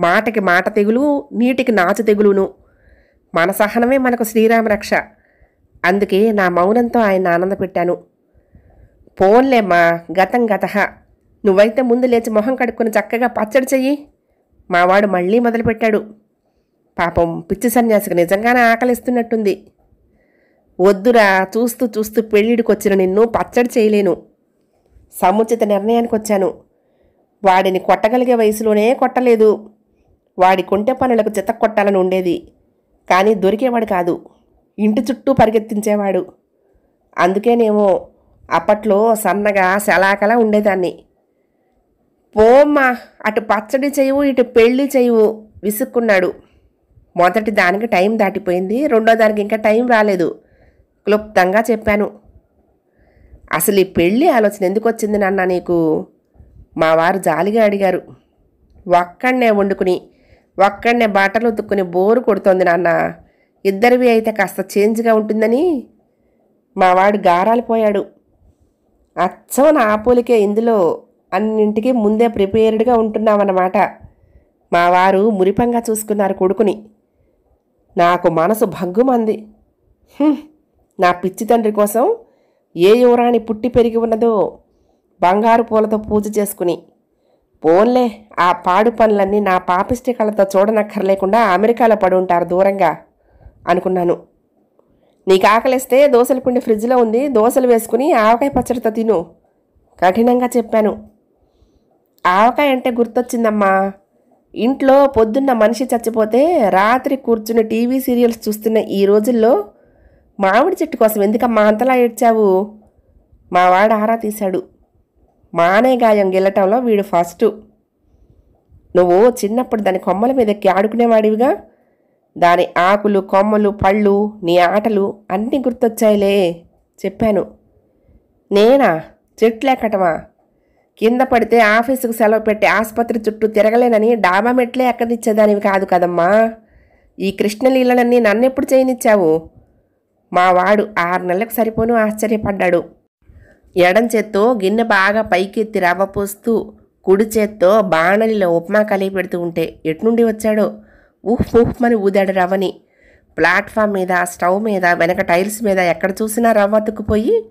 మాటకి మాట తెగులు నీటికి నాచు తెగులును. మన సహనమే మనకు శ్రీరామ రక్ష. అందుకే నా మౌనంతో ఆయన ఆనందపెట్టాను పోన్లేమ్మా గతం గత నువ్వైతే ముందు లేచి మొహం కడుక్కుని చక్కగా పచ్చడి చెయ్యి. మావాడు మళ్ళీ మొదలుపెట్టాడు. పాపం పిచ్చి సన్యాసికి నిజంగానే ఆకలిస్తున్నట్టుంది. వద్దురా చూస్తూ చూస్తూ పెళ్ళిడికొచ్చిన నిన్ను పచ్చడి చేయలేను. సముచిత నిర్ణయానికి వచ్చాను వాడిని కొట్టగలిగే వయసులోనే కొట్టలేదు. వాడి కుంటె పనులకు చిత్త కొట్టాలని ఉండేది. కానీ దొరికేవాడు కాదు. ఇంటి చుట్టూ పరిగెత్తించేవాడు. అందుకేనేమో అప్పట్లో సన్నగా శలాకలా ఉండేదాన్ని. పోమ్మా అటు పచ్చడి చేయవు ఇటు పెళ్ళి చేయవు విసుక్కున్నాడు. మొదటి దానికి టైం దాటిపోయింది. రెండో దానికి ఇంకా టైం రాలేదు. క్లుప్తంగా చెప్పాను. అసలు ఈ పెళ్ళి ఆలోచన ఎందుకు వచ్చింది నాన్న నీకు? మా వారు జాలిగా అడిగారు. ఒక్కడనే వండుకుని ఒక్కడనే బట్టలు ఉతుక్కుని బోరు కొడుతోంది నాన్న. ఇద్దరివి అయితే కాస్త చేంజ్గా ఉంటుందని మావాడు గారాలిపోయాడు అచ్చం నా పోలికే ఇందులో అన్నింటికీ ముందే ప్రిపేర్డ్గా ఉంటున్నామన్నమాట మా వారు మురిపంగా చూసుకున్నారు కొడుకుని. నాకు మనసు భగ్గుమంది. నా పిచ్చి తండ్రి కోసం ఏ యువరాణి పుట్టి పెరిగి ఉన్నదో బంగారు పూలతో పూజ చేసుకుని పోన్లే ఆ పాడు పనులన్నీ నా పాపిష్టి కళ్ళతో చూడనక్కర్లేకుండా అమెరికాలో పడి ఉంటారు దూరంగా అనుకున్నాను. నీకు ఆకలిస్తే దోశల పిండి ఫ్రిడ్జ్లో ఉంది దోశలు వేసుకుని ఆవకాయ పచ్చడితో తిను కఠినంగా చెప్పాను. ఆవకాయ అంటే గుర్తొచ్చిందమ్మా ఇంట్లో పొద్దున్న మనిషి చచ్చిపోతే రాత్రి కూర్చుని టీవీ సీరియల్స్ చూస్తున్న ఈ రోజుల్లో మామిడి చెట్టు కోసం ఎందుకమ్మా అంతలా ఏడ్చావు? మా వాడు ఆరా తీశాడు. మానే గాయం గెల్లటంలో వీడు ఫస్ట్. నువ్వు చిన్నప్పుడు దాని కొమ్మల మీద ఎక్కి ఆడుకునేవాడివిగా? దాని ఆకులు కొమ్మలు పళ్ళు నీ ఆటలు అన్నీ గుర్తొచ్చాయిలే చెప్పాను. నేనా? చెట్లెక్కటమా కింద పడితే ఆఫీసుకు సెలవు పెట్టి ఆసుపత్రి చుట్టూ తిరగలేనని డాబా మెట్లే ఎక్కదిచ్చేదానివి కాదు కదమ్మా. ఈ కృష్ణలీలలన్నీ నన్నెప్పుడు చేయనిచ్చావు? మా వాడు ఆరు నెలలకు సరిపోను ఆశ్చర్యపడ్డాడు. ఎడం చేత్తో గిన్నె బాగా పైకెత్తి రవ్వ పోస్తూ కుడి చేత్తో బాణలిలో ఉప్మా కలిగి పెడుతూ ఉంటే ఎట్నుండి వచ్చాడో? ఉహ్ ఉహ్మని ఊదాడు రవ్వని. ప్లాట్ఫామ్ మీద స్టవ్ మీద వెనక టైల్స్ మీద ఎక్కడ చూసినా రవ్వ అతుక్కుపోయి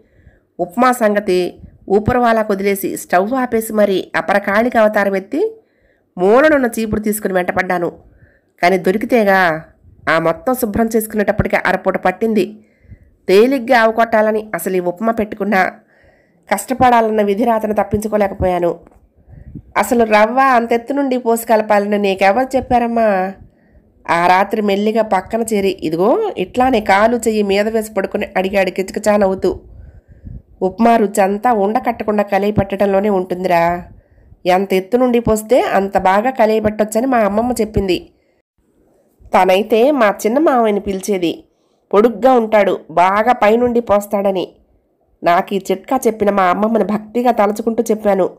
ఉప్మా సంగతి ఊపరవాలా కుదిలేసి స్టవ్ ఆపేసి మరి అపరకాళికి అవతారం ఎత్తి మూలనున్న చీపుడు తీసుకుని వెంటపడ్డాను. కానీ దొరికితేగా ఆ మొత్తం శుభ్రం చేసుకునేటప్పటికే అరపూట పట్టింది. తేలిగ్గా అవకొట్టాలని అసలు ఈ ఉప్మా పెట్టుకున్నా కష్టపడాలన్న విధిరాతను తప్పించుకోలేకపోయాను. అసలు రవ్వ అంతెత్తు నుండి పోసి కలపాలని నీకెవరు చెప్పారమ్మా? ఆ రాత్రి మెల్లిగా పక్కన చేరి ఇదిగో ఇట్లానే కాలు చెయ్యి మీద వేసి పడుకుని అడిగాడు కిచకిచా నవ్వుతూ ఉప్మా రుచి అంతా ఉండకట్టకుండా కలిగి పట్టడంలోనే ఉంటుందిరా. ఎంత ఎత్తు నుండి పోస్తే అంత బాగా కలిగి పెట్టొచ్చని మా అమ్మమ్మ చెప్పింది. తనైతే మా చిన్న మామయ్యని పిలిచేది. పొడుగ్గా ఉంటాడు బాగా పైనుండి పోస్తాడని. నాకు ఈ చిట్కా చెప్పిన మా అమ్మమ్మని భక్తిగా తలుచుకుంటూ చెప్పాను.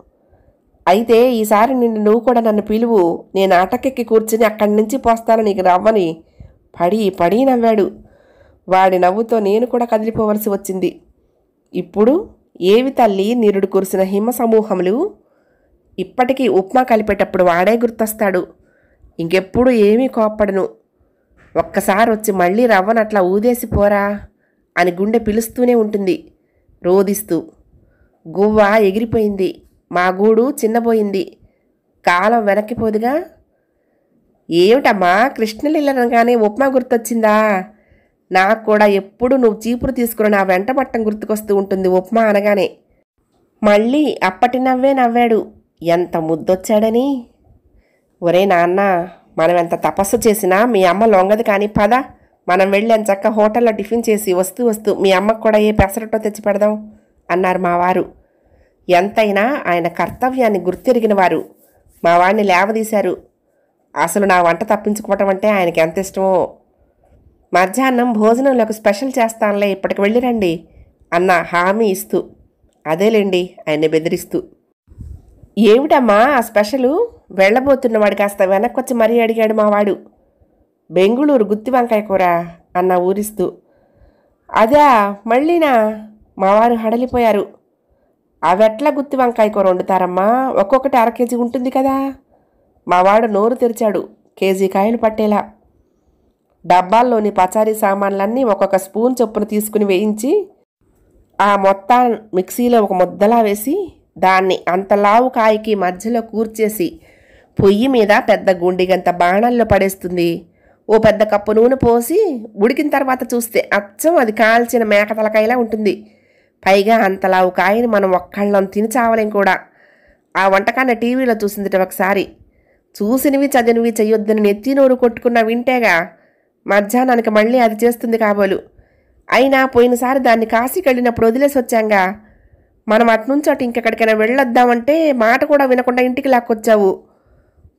అయితే ఈసారి నిన్ను నువ్వు కూడా నన్ను పిలువు. నేను అటకెక్కి కూర్చుని అక్కడి నుంచి పోస్తాను నీకు రవ్వని. పడి పడి నవ్వాడు. వాడి నవ్వుతో నేను కూడా కదిలిపోవలసి వచ్చింది. ఇప్పుడు ఏవి తల్లి నిరుడు కురిసిన హిమ సమూహములు? ఇప్పటికీ ఉప్మా కలిపేటప్పుడు వాడే గుర్తొస్తాడు. ఇంకెప్పుడు ఏమీ కోప్పడను. ఒక్కసారి వచ్చి మళ్ళీ రవ్వనట్లా ఊదేసి పోరా అని గుండె పిలుస్తూనే ఉంటుంది. రోదిస్తూ గువ్వ ఎగిరిపోయింది మా గూడు చిన్నపోయింది కాలం వెనక్కిపోదుగా ఏమిటమ్మా కృష్ణలీలనగానే ఉప్మా గుర్తొచ్చిందా? నాకు కూడా ఎప్పుడు నువ్వు చీపురు తీసుకుని నా వెంట పట్టం గుర్తుకొస్తూ ఉంటుంది ఉప్మా అనగానే. మళ్ళీ అప్పటి నవ్వే నవ్వాడు ఎంత ముద్దొచ్చాడని? ఒరే నాన్న మనం ఎంత తపస్సు చేసినా మీ అమ్మ లొంగదు కానీ పద. మనం వెళ్ళి చక్క హోటల్లో టిఫిన్ చేసి వస్తూ వస్తూ మీ అమ్మకు కూడా ఏ పెసరటో తెచ్చి పెడదాం అన్నారు మా వారు ఎంతైనా ఆయన కర్తవ్యాన్ని గుర్తెరిగిన వారు. మా వాడిని లేవదీశారు. అసలు నా వంట తప్పించుకోవటం అంటే ఆయనకి ఎంత ఇష్టమో. మధ్యాహ్నం భోజనంలోకి స్పెషల్ చేస్తానులే ఇప్పటికి వెళ్ళి రండి అన్న హామీ ఇస్తూ. అదేలేండి ఆయన్ని బెదిరిస్తూ. ఏమిటమ్మా ఆ స్పెషలు? వెళ్ళబోతున్నవాడు కాస్త వెనక్కొచ్చి మరీ అడిగాడు మావాడు. బెంగుళూరు గుత్తి వంకాయ కూర అన్న ఊరిస్తూ. అదా మళ్ళీనా? మావారు హడలిపోయారు. అవెట్లా గుత్తి వంకాయ కూర వండుతారమ్మా? ఒక్కొక్కటి అర కేజీ ఉంటుంది కదా. మావాడు నోరు తెరిచాడు కేజీ కాయలు పట్టేలా. డబ్బాల్లోని పచారీ సామాన్లన్నీ ఒక్కొక్క స్పూన్ చొప్పున తీసుకుని వేయించి ఆ మొత్తం మిక్సీలో ఒక ముద్దలా వేసి దాన్ని అంత లావు కాయకి మధ్యలో కూర్చేసి పొయ్యి మీద పెద్ద గుండిగంత బాణల్లో పడేస్తుంది. ఓ పెద్ద కప్పు నూనె పోసి ఉడికిన తర్వాత చూస్తే అచ్చం అది కాల్చిన మేక తలకాయలా ఉంటుంది. పైగా అంతలావు కాయని మనం ఒక్కళ్ళం తిని చావలేం కూడా. ఆ వంటకాన్ని టీవీలో చూసిందిట ఒకసారి. చూసినవి చదివినవి చెయ్యొద్దని నెత్తి నోరు కొట్టుకున్న వింటేగా మధ్యాహ్నానికి మళ్ళీ అది చేస్తుంది కాబోలు. అయినా పోయినసారి దాన్ని కాశీకి కళ్ళినప్పుడు వదిలేసి వచ్చాంగా. మనం అట్నుంచి అటు ఇంకెక్కడికైనా వెళ్ళొద్దామంటే మాట కూడా వినకుండా ఇంటికి లాక్కొచ్చావు.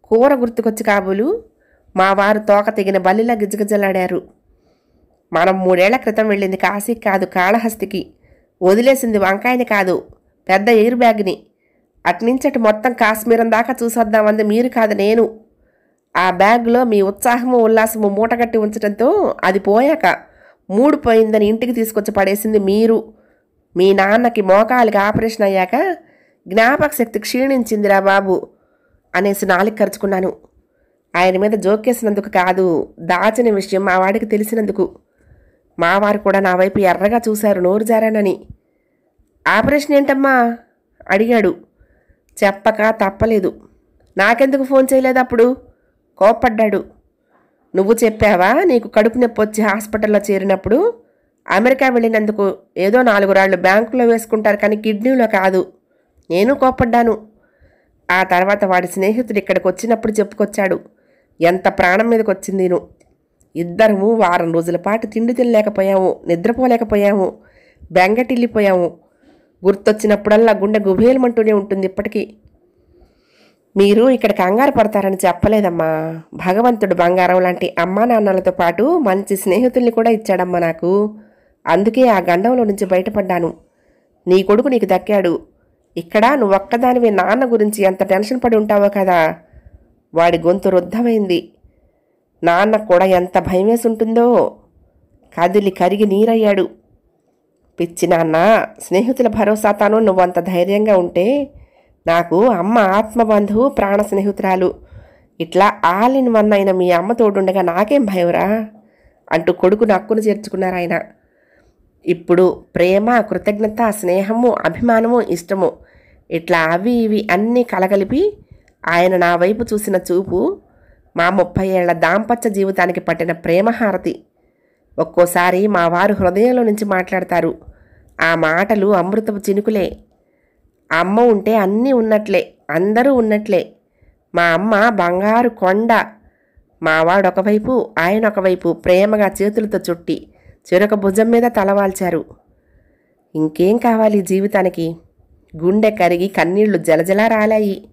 కూర గుర్తుకొచ్చి కాబోలు. మా వారు తోక తెగిన బల్లిలా గిజగిజలాడారు. మనం మూడేళ్ళ క్రితం వెళ్ళింది కాశీకి కాదు కాళహస్తికి. వదిలేసింది వంకాయని కాదు పెద్ద ఎయిర్ బ్యాగ్ని. అట్నుంచి మొత్తం కాశ్మీరం దాకా చూసొద్దామంది మీరు కాదు నేను. ఆ బ్యాగ్లో మీ ఉత్సాహము ఉల్లాసము మూటగట్టి ఉంచడంతో అది పోయాక మూడు పోయిందని ఇంటికి తీసుకొచ్చి పడేసింది మీరు. మీ నాన్నకి మోకాలికి ఆపరేషన్ అయ్యాక జ్ఞాపక శక్తి క్షీణించిందిరా బాబు అనేసి నాలుగు ఖర్చుకున్నాను ఆయన మీద జోకేసినందుకు కాదు దాచిన విషయం మా వాడికి తెలిసినందుకు. మావారు కూడా నా వైపు ఎర్రగా చూశారు నోరు జారానని. ఆపరేషన్ ఏంటమ్మా? అడిగాడు. చెప్పక తప్పలేదు. నాకెందుకు ఫోన్ చేయలేదు అప్పుడు? కోప్పడ్డాడు. నువ్వు చెప్పావా? నీకు కడుపు నొప్పి వచ్చి హాస్పిటల్లో చేరినప్పుడు? అమెరికా వెళ్ళినందుకు ఏదో నాలుగు రాళ్ళు బ్యాంకులో వేసుకుంటారు కానీ కిడ్నీలో కాదు. నేను కోప్పడ్డాను. ఆ తర్వాత వాడి స్నేహితుడు ఇక్కడికి వచ్చినప్పుడు చెప్పుకొచ్చాడు. ఎంత ప్రాణం మీదకి వచ్చింది నేను? ఇద్దరము వారం రోజుల పాటు తిండి తినలేకపోయాము నిద్రపోలేకపోయాము బెంగటిల్లిపోయాము. గుర్తొచ్చినప్పుడల్లా గుండె గుభేలమంటూనే ఉంటుంది ఇప్పటికీ. మీరు ఇక్కడ కంగారు పడతారని చెప్పలేదమ్మా. భగవంతుడు బంగారం లాంటి అమ్మా నాన్నలతో పాటు మంచి స్నేహితుల్ని కూడా ఇచ్చాడమ్మా నాకు. అందుకే ఆ గండంలో నుంచి బయటపడ్డాను. నీ కొడుకు నీకు దక్కాడు. ఇక్కడ నువ్వొక్కదానివి నాన్న గురించి ఎంత టెన్షన్ పడి ఉంటావో కదా. వాడి గొంతు రుద్ధమైంది. నాన్న కూడా ఎంత భయమేసి ఉంటుందో కదిలి కరిగి నీరయ్యాడు. పిచ్చి నాన్న స్నేహితుల భరోసాతాను నువ్వంత ధైర్యంగా ఉంటే నాకు అమ్మ ఆత్మబంధువు ప్రాణ స్నేహితురాలు. ఇట్లా ఆల్ ఇన్ వన్ అయిన మీ అమ్మ తోడుండగా నాకేం భయంరా? అంటూ కొడుకు నక్కును చేర్చుకున్నారు ఆయన. ఇప్పుడు ప్రేమ కృతజ్ఞత స్నేహము అభిమానము ఇష్టము. ఇట్లా అవి ఇవి అన్నీ కలగలిపి ఆయన నా వైపు చూసిన చూపు మా ముప్పై ఏళ్ళ దాంపత్య జీవితానికి పట్టిన ప్రేమహారతి ఒక్కోసారి మా వారు హృదయంలో నుంచి మాట్లాడతారు ఆ మాటలు అమృతపు చినుకులే. అమ్మ ఉంటే అన్నీ ఉన్నట్లే అందరూ ఉన్నట్లే. మా అమ్మ బంగారు కొండ. మావాడు ఒకవైపు ఆయన ఒకవైపు ప్రేమగా చేతులతో చుట్టి చెరొక భుజం మీద తలవాల్చారు ఇంకేం కావాలి జీవితానికి? గుండె కరిగి కన్నీళ్ళు జలజలా రాలాయి.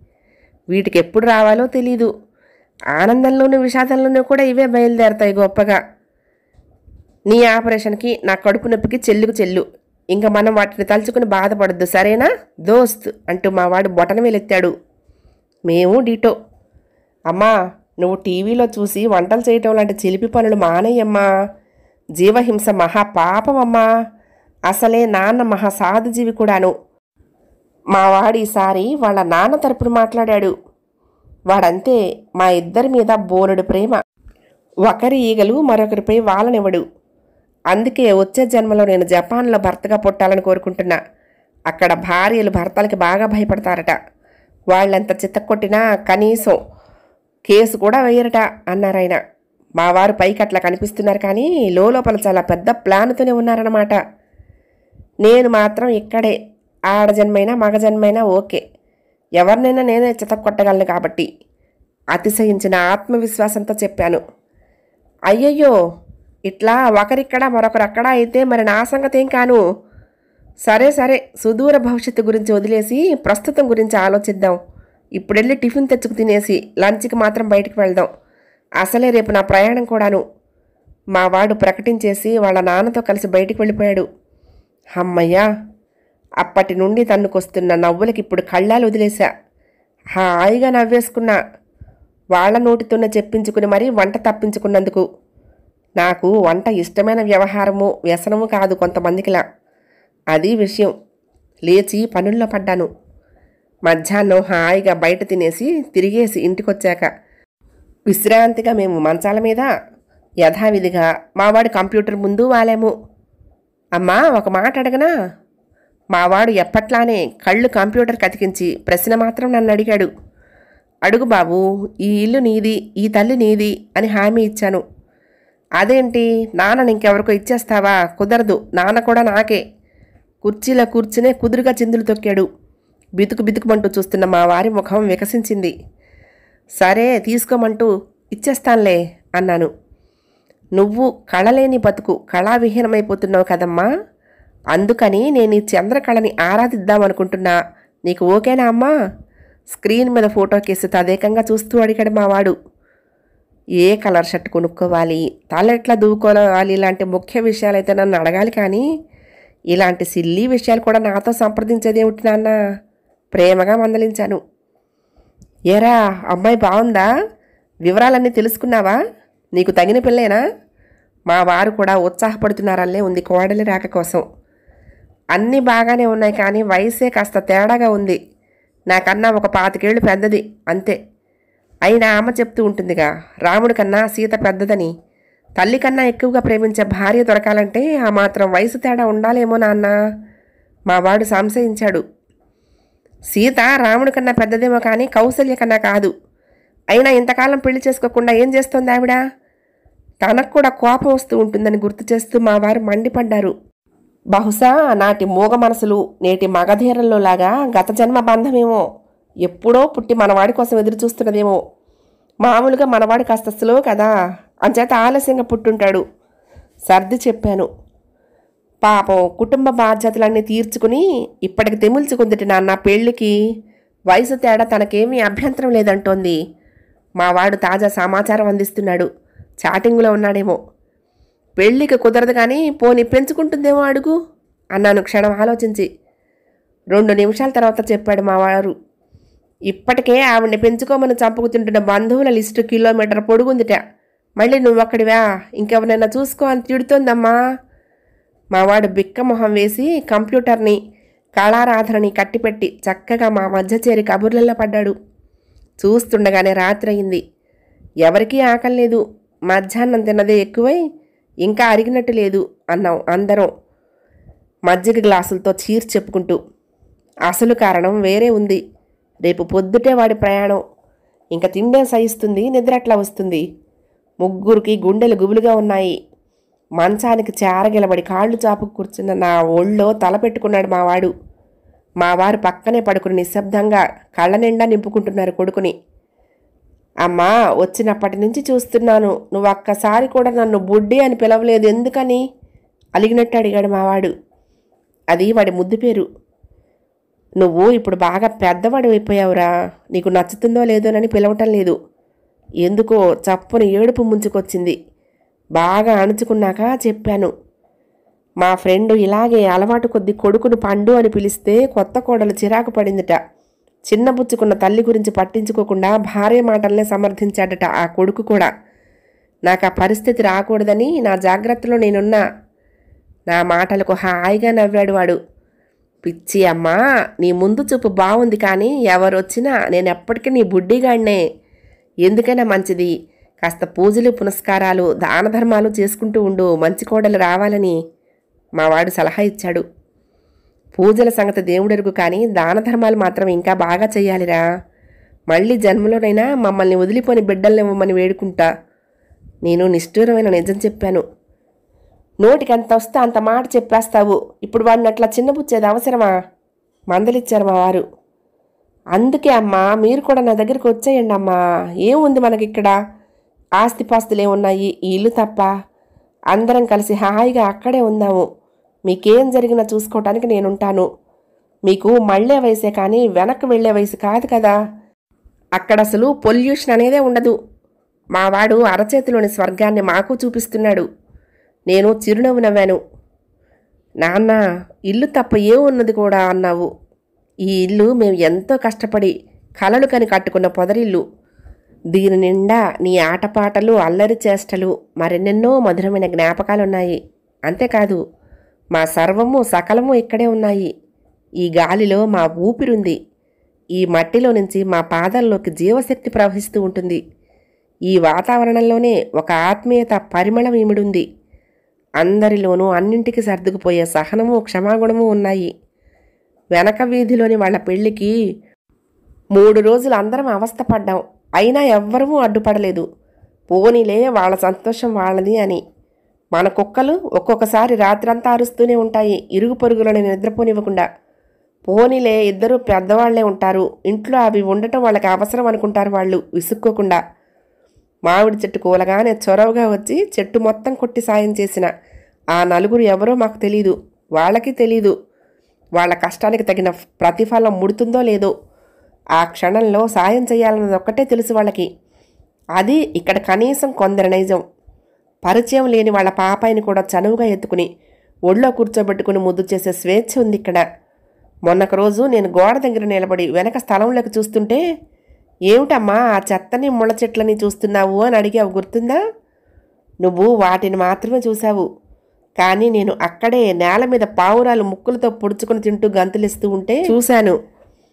వీటికి ఎప్పుడు రావాలో తెలీదు. ఆనందంలోనూ విషాదంలోనూ కూడా ఇవే బయలుదేరతాయి గొప్పగా. నీ ఆపరేషన్కి నా కడుపు నొప్పికి చెల్లుకు చెల్లు. ఇంకా మనం వాటిని తలుచుకుని బాధపడద్దు సరేనా? దోస్త్! అంటూ మా వాడు బొటన మేము డీటో. అమ్మా నువ్వు టీవీలో చూసి వంటలు చేయటం లాంటి చిలిపి పనులు మానేయమ్మా. జీవహింస మహా పాపమమ్మా అసలే నాన్న మహా సాధుజీవి కూడాను. మా వాడు ఈసారి వాళ్ళ నాన్న తరపున మాట్లాడాడు. వాడంతే మా ఇద్దరి మీద బోలెడు ప్రేమ. ఒకరి ఈగలు మరొకరిపై వాలనివ్వడు. అందుకే వచ్చే జన్మలో నేను జపాన్లో భర్తగా పుట్టాలని కోరుకుంటున్నా. అక్కడ భార్యలు భర్తలకి బాగా భయపడతారట. వాళ్ళంత చిత్తకొట్టినా కనీసం కేసు కూడా వేయరట అన్నారాయన మా వారు పైకి అట్లా కనిపిస్తున్నారు కానీ లోపల చాలా పెద్ద ప్లాన్తోనే ఉన్నారన్నమాట. నేను మాత్రం ఇక్కడే ఆడజన్మైనా మగజన్మైనా ఓకే. ఎవరినైనా నేనే చితక్కొట్టగలను కాబట్టి అతిశయించిన ఆత్మవిశ్వాసంతో చెప్పాను. అయ్యయ్యో ఇట్లా ఒకరిక్కడ మరొకరు అక్కడ అయితే మరి నా సంగతి ఏం కాను? సరే సరే సుదూర భవిష్యత్తు గురించి వదిలేసి ప్రస్తుతం గురించి ఆలోచిద్దాం. ఇప్పుడెళ్ళి టిఫిన్ తెచ్చుకు తినేసి లంచ్కి మాత్రం బయటికి వెళ్దాం. అసలే రేపు నా ప్రయాణం కూడాను. మా వాడు ప్రకటించేసి వాళ్ళ నాన్నతో కలిసి బయటికి వెళ్ళిపోయాడు. అమ్మయ్యా! అప్పటి నుండి తన్నుకొస్తున్న నవ్వులకి ఇప్పుడు కళ్ళాలు వదిలేశా. హాయిగా నవ్వేసుకున్నా. వాళ్ళ నోటితోనే చెప్పించుకుని మరీ వంట తప్పించుకున్నందుకు. నాకు వంట ఇష్టమైన వ్యవహారము వ్యసనము కాదు కొంతమందికిలా. అది విషయం. లేచి పనుల్లో పడ్డాను. మధ్యాహ్నం హాయిగా బయట తినేసి తిరిగేసి ఇంటికొచ్చాక. విశ్రాంతిగా మేము మంచాల మీద. యథావిధిగా మావాడి కంప్యూటర్ ముందు వాలేము. అమ్మా ఒక మాట అడగనా? మావాడు ఎప్పట్లానే కళ్ళు కంప్యూటర్ కతికించి ప్రశ్న మాత్రం నన్ను అడిగాడు. అడుగు బాబు ఈ ఇల్లు నీది ఈ తల్లి నీది అని హామీ ఇచ్చాను. అదేంటి? నాన్నని ఇంకెవరికో ఇచ్చేస్తావా? కుదరదు. నాన్న కూడా నాకే. కుర్చీలో కూర్చునే కుదురుగా చిందులు తొక్కాడు. బితుకు బితుకుమంటూ చూస్తున్న మా వారి ముఖం వికసించింది. సరే తీసుకోమంటూ ఇచ్చేస్తానులే అన్నాను. నువ్వు కళలేని బతుకు కళావిహీనమైపోతున్నావు కదమ్మా. అందుకని నేను ఈ చంద్రకళని ఆరాధిద్దామనుకుంటున్నా నీకు ఓకేనా అమ్మా? స్క్రీన్ మీద ఫోటో కేసు తదేకంగా చూస్తూ అడిగాడు మావాడు ఏ కలర్ షర్ట్ కొనుక్కోవాలి? తల ఎట్లా దూకోవాలి? ఇలాంటి ముఖ్య విషయాలైతే నన్ను అడగాలి కానీ ఇలాంటి సిల్లీ విషయాలు కూడా నాతో సంప్రదించేదేమిటి నాన్న? ప్రేమగా మందలించాను. ఏరా అమ్మాయి బాగుందా? వివరాలన్నీ తెలుసుకున్నావా? నీకు తగిన పిల్లేనా? మా వారు కూడా ఉత్సాహపడుతున్నారల్లే ఉంది కోడలి రాక కోసం. అన్నీ బాగానే ఉన్నాయి కానీ వయసే కాస్త తేడాగా ఉంది. నాకన్నా ఒక పాతికేళ్ళు పెద్దది అంతే. అయినా ఆమె చెప్తూ ఉంటుందిగా రాముడి కన్నా సీత పెద్దదని. తల్లి కన్నా ఎక్కువగా ప్రేమించే భార్య దొరకాలంటే ఆ మాత్రం వయసు తేడా ఉండాలేమో నాన్న మా వాడు సంశయించాడు. సీత రాముడి కన్నా పెద్దదేమో కానీ కౌసల్య కన్నా కాదు. అయినా ఇంతకాలం పెళ్ళి చేసుకోకుండా ఏం చేస్తోంది ఆవిడ తనకు కూడా కోపం వస్తూ ఉంటుందని గుర్తు చేస్తూ మా వారు మండిపడ్డారు. బహుశా నాటి మూగ మనసులు నేటి మగధీరంలో లాగా గత జన్మ బంధమేమో. ఎప్పుడో పుట్టి మనవాడి కోసం ఎదురు చూస్తున్నదేమో మామూలుగా మనవాడి కాస్త స్లో కదా అంచేత ఆలస్యంగా పుట్టుంటాడు. సర్ది చెప్పాను. పాపం కుటుంబ బాధ్యతలన్నీ తీర్చుకుని ఇప్పటికి తెముల్చుకుందిటి నాన్న పెళ్ళికి వయసు తేడా తనకేమీ అభ్యంతరం లేదంటోంది. మావాడు తాజా సమాచారం అందిస్తున్నాడు. చాటింగ్లో ఉన్నాడేమో. పెళ్ళికి కుదరదు కానీ పోని పెంచుకుంటుందేమో అడుగు అన్నాను క్షణం ఆలోచించి. రెండు నిమిషాల తర్వాత చెప్పాడు మా వారు. ఇప్పటికే ఆవిడ్ని పెంచుకోమని చంపుకు తింటున్న బంధువుల లిస్టు కిలోమీటర్ పొడుగుందిట. మళ్ళీ నువ్వు అక్కడివా? ఇంకెవరైనా చూసుకో అని తిడుతోందమ్మా మావాడు బిక్క మొహం వేసి కంప్యూటర్ని కళారాధనని కట్టిపెట్టి చక్కగా మా మధ్య చేరి కబుర్లలో పడ్డాడు. చూస్తుండగానే రాత్రి అయింది. ఎవరికీ ఆకలి లేదు. మధ్యాహ్నం తిన్నదే ఎక్కువై ఇంకా అరిగినట్టు లేదు అన్నాం అందరం. మజ్జిగ గ్లాసులతో చీర్ చెప్పుకుంటూ. అసలు కారణం వేరే ఉంది. రేపు పొద్దుటే వాడి ప్రయాణం. ఇంకా తిండే సహిస్తుంది నిద్రట్లా వస్తుంది. ముగ్గురికి గుండెలు గుబులుగా ఉన్నాయి. మంచానికి చారగిలబడి కాళ్ళు చాపుకు కూర్చున్న నా ఒళ్ళో తల పెట్టుకున్నాడు మా మావారు వారు పక్కనే పడుకుని నిశ్శబ్దంగా కళ్ళ నిండా నింపుకుంటున్నారు కొడుకుని. అమ్మా వచ్చినప్పటి నుంచి చూస్తున్నాను. నువ్వు ఒక్కసారి కూడా నన్ను బుడ్డి అని పిలవలేదు. ఎందుకని? అలిగినట్టు అడిగాడు మావాడు. అది వాడి ముద్దు పేరు. నువ్వు ఇప్పుడు బాగా పెద్దవాడు అయిపోయావురా. నీకు నచ్చుతుందో లేదోనని పిలవటం లేదు. ఎందుకో చప్పున ఏడుపు ముంచుకొచ్చింది. బాగా అణుచుకున్నాక చెప్పాను. మా ఫ్రెండు ఇలాగే అలవాటు కొద్ది కొడుకును పండు అని పిలిస్తే కొత్త కోడలు చిరాకు పడిందిట. చిన్నబుచ్చుకున్న తల్లి గురించి పట్టించుకోకుండా భార్య మాటల్నే సమర్థించాడట ఆ కొడుకు కూడా. నాకు ఆ పరిస్థితి రాకూడదని నా జాగ్రత్తలో నేనున్నా. నా మాటలకు హాయిగా నవ్వాడు వాడు. పిచ్చి అమ్మా నీ ముందు చూపు బాగుంది కానీ ఎవరొచ్చినా నేను ఎప్పటికీ నీ బుడ్డిగాడినే. ఎందుకైనా మంచిది. కాస్త పూజలు పునస్కారాలు దాన ధర్మాలు చేసుకుంటూ ఉండు. మంచి కోడలు రావాలని మావాడు సలహా ఇచ్చాడు. పూజల సంగతి దేవుడెరుగు కానీ దాన ధర్మాలు మాత్రం ఇంకా బాగా చేయాలిరా మళ్ళీ జన్మలోనైనా మమ్మల్ని వదిలిపోని బిడ్డల్ని ఇవ్వమని వేడుకుంటా. నేను నిష్ఠూరమైన నిజం చెప్పాను. నోటికి అంత వస్తే అంత మాట చెప్పేస్తావు. ఇప్పుడు వాడిని అట్లా చిన్నపుచ్చేది అవసరమా? మందలిచ్చారు మా వారు. అందుకే అమ్మా మీరు కూడా నా దగ్గరికి వచ్చేయండి అమ్మా. ఏముంది మనకిక్కడ? ఆస్తిపాస్తులు ఏమున్నాయి? ఈ ఇల్లు తప్ప. అందరం కలిసి హాయిగా అక్కడే ఉందాము. మీకేం జరిగినా చూసుకోవటానికి నేనుంటాను. మీకు మళ్ళే వయసే కానీ వెనక్కి వెళ్ళే వయసు కాదు కదా. అక్కడ అసలు పొల్యూషన్ అనేదే ఉండదు. మావాడు అరచేతిలోని స్వర్గాన్ని మాకు చూపిస్తున్నాడు. నేను చిరునవ్వు నవ్వాను. నాన్న ఇల్లు తప్ప ఏ ఉన్నది కూడా అన్నావు. ఈ ఇల్లు మేము ఎంతో కష్టపడి కలలు కని కట్టుకున్న పొదరిల్లు. దీని నిండా నీ ఆటపాటలు అల్లరి చేష్టలు మరెన్నెన్నో మధురమైన జ్ఞాపకాలున్నాయి. అంతేకాదు మా సర్వము సకలము ఇక్కడే ఉన్నాయి. ఈ గాలిలో మా ఊపిరుంది. ఈ మట్టిలో నుంచి మా పాదాల్లోకి జీవశక్తి ప్రవహిస్తూ ఉంటుంది. ఈ వాతావరణంలోనే ఒక ఆత్మీయత పరిమళం ఇమిడుంది. అందరిలోనూ అన్నింటికి సర్దుకుపోయే సహనము క్షమాగుణము ఉన్నాయి. వెనక వీధిలోని వాళ్ళ పెళ్ళికి మూడు రోజులు అందరం అవస్థపడ్డాం. అయినా ఎవ్వరూ అడ్డుపడలేదు. పోనీలే వాళ్ళ సంతోషం వాళ్ళది అని. మన కుక్కలు ఒక్కొక్కసారి రాత్రంతా అరుస్తూనే ఉంటాయి. ఇరుగు పొరుగులను నిద్రపోనివ్వకుండా. పోనీలే ఇద్దరు పెద్దవాళ్ళే ఉంటారు. ఇంట్లో అవి ఉండటం వాళ్ళకి అవసరం అనుకుంటారు వాళ్ళు. విసుక్కోకుండా. మామిడి చెట్టు కూలగానే చొరవగా వచ్చి చెట్టు మొత్తం కొట్టి సాయం చేసిన ఆ నలుగురు ఎవరో మాకు తెలీదు. వాళ్ళకి తెలీదు. వాళ్ళ కష్టానికి తగిన ప్రతిఫలం ముడుతుందో లేదో. ఆ క్షణంలో సాయం చేయాలన్నది ఒక్కటే తెలుసు వాళ్ళకి. అది ఇక్కడ కనీసం కొందరి నైజం. పరిచయం లేని వాళ్ళ పాపాయిని కూడా చనువుగా ఎత్తుకుని ఒళ్ళో కూర్చోబెట్టుకుని ముద్దు చేసే స్వేచ్ఛ ఉంది ఇక్కడ. మొన్నొక రోజు నేను గోడ దగ్గర నిలబడి వెనక స్థలంలోకి చూస్తుంటే ఏమిటమ్మా ఆ చెత్తని ముళ్ళ చెట్లని చూస్తున్నావు? అని అడిగావు గుర్తుందా? నువ్వు వాటిని మాత్రమే చూశావు. కానీ నేను అక్కడే నేల మీద పావురాలు ముక్కులతో పొడుచుకుని తింటూ గంతులిస్తూ ఉంటే చూశాను.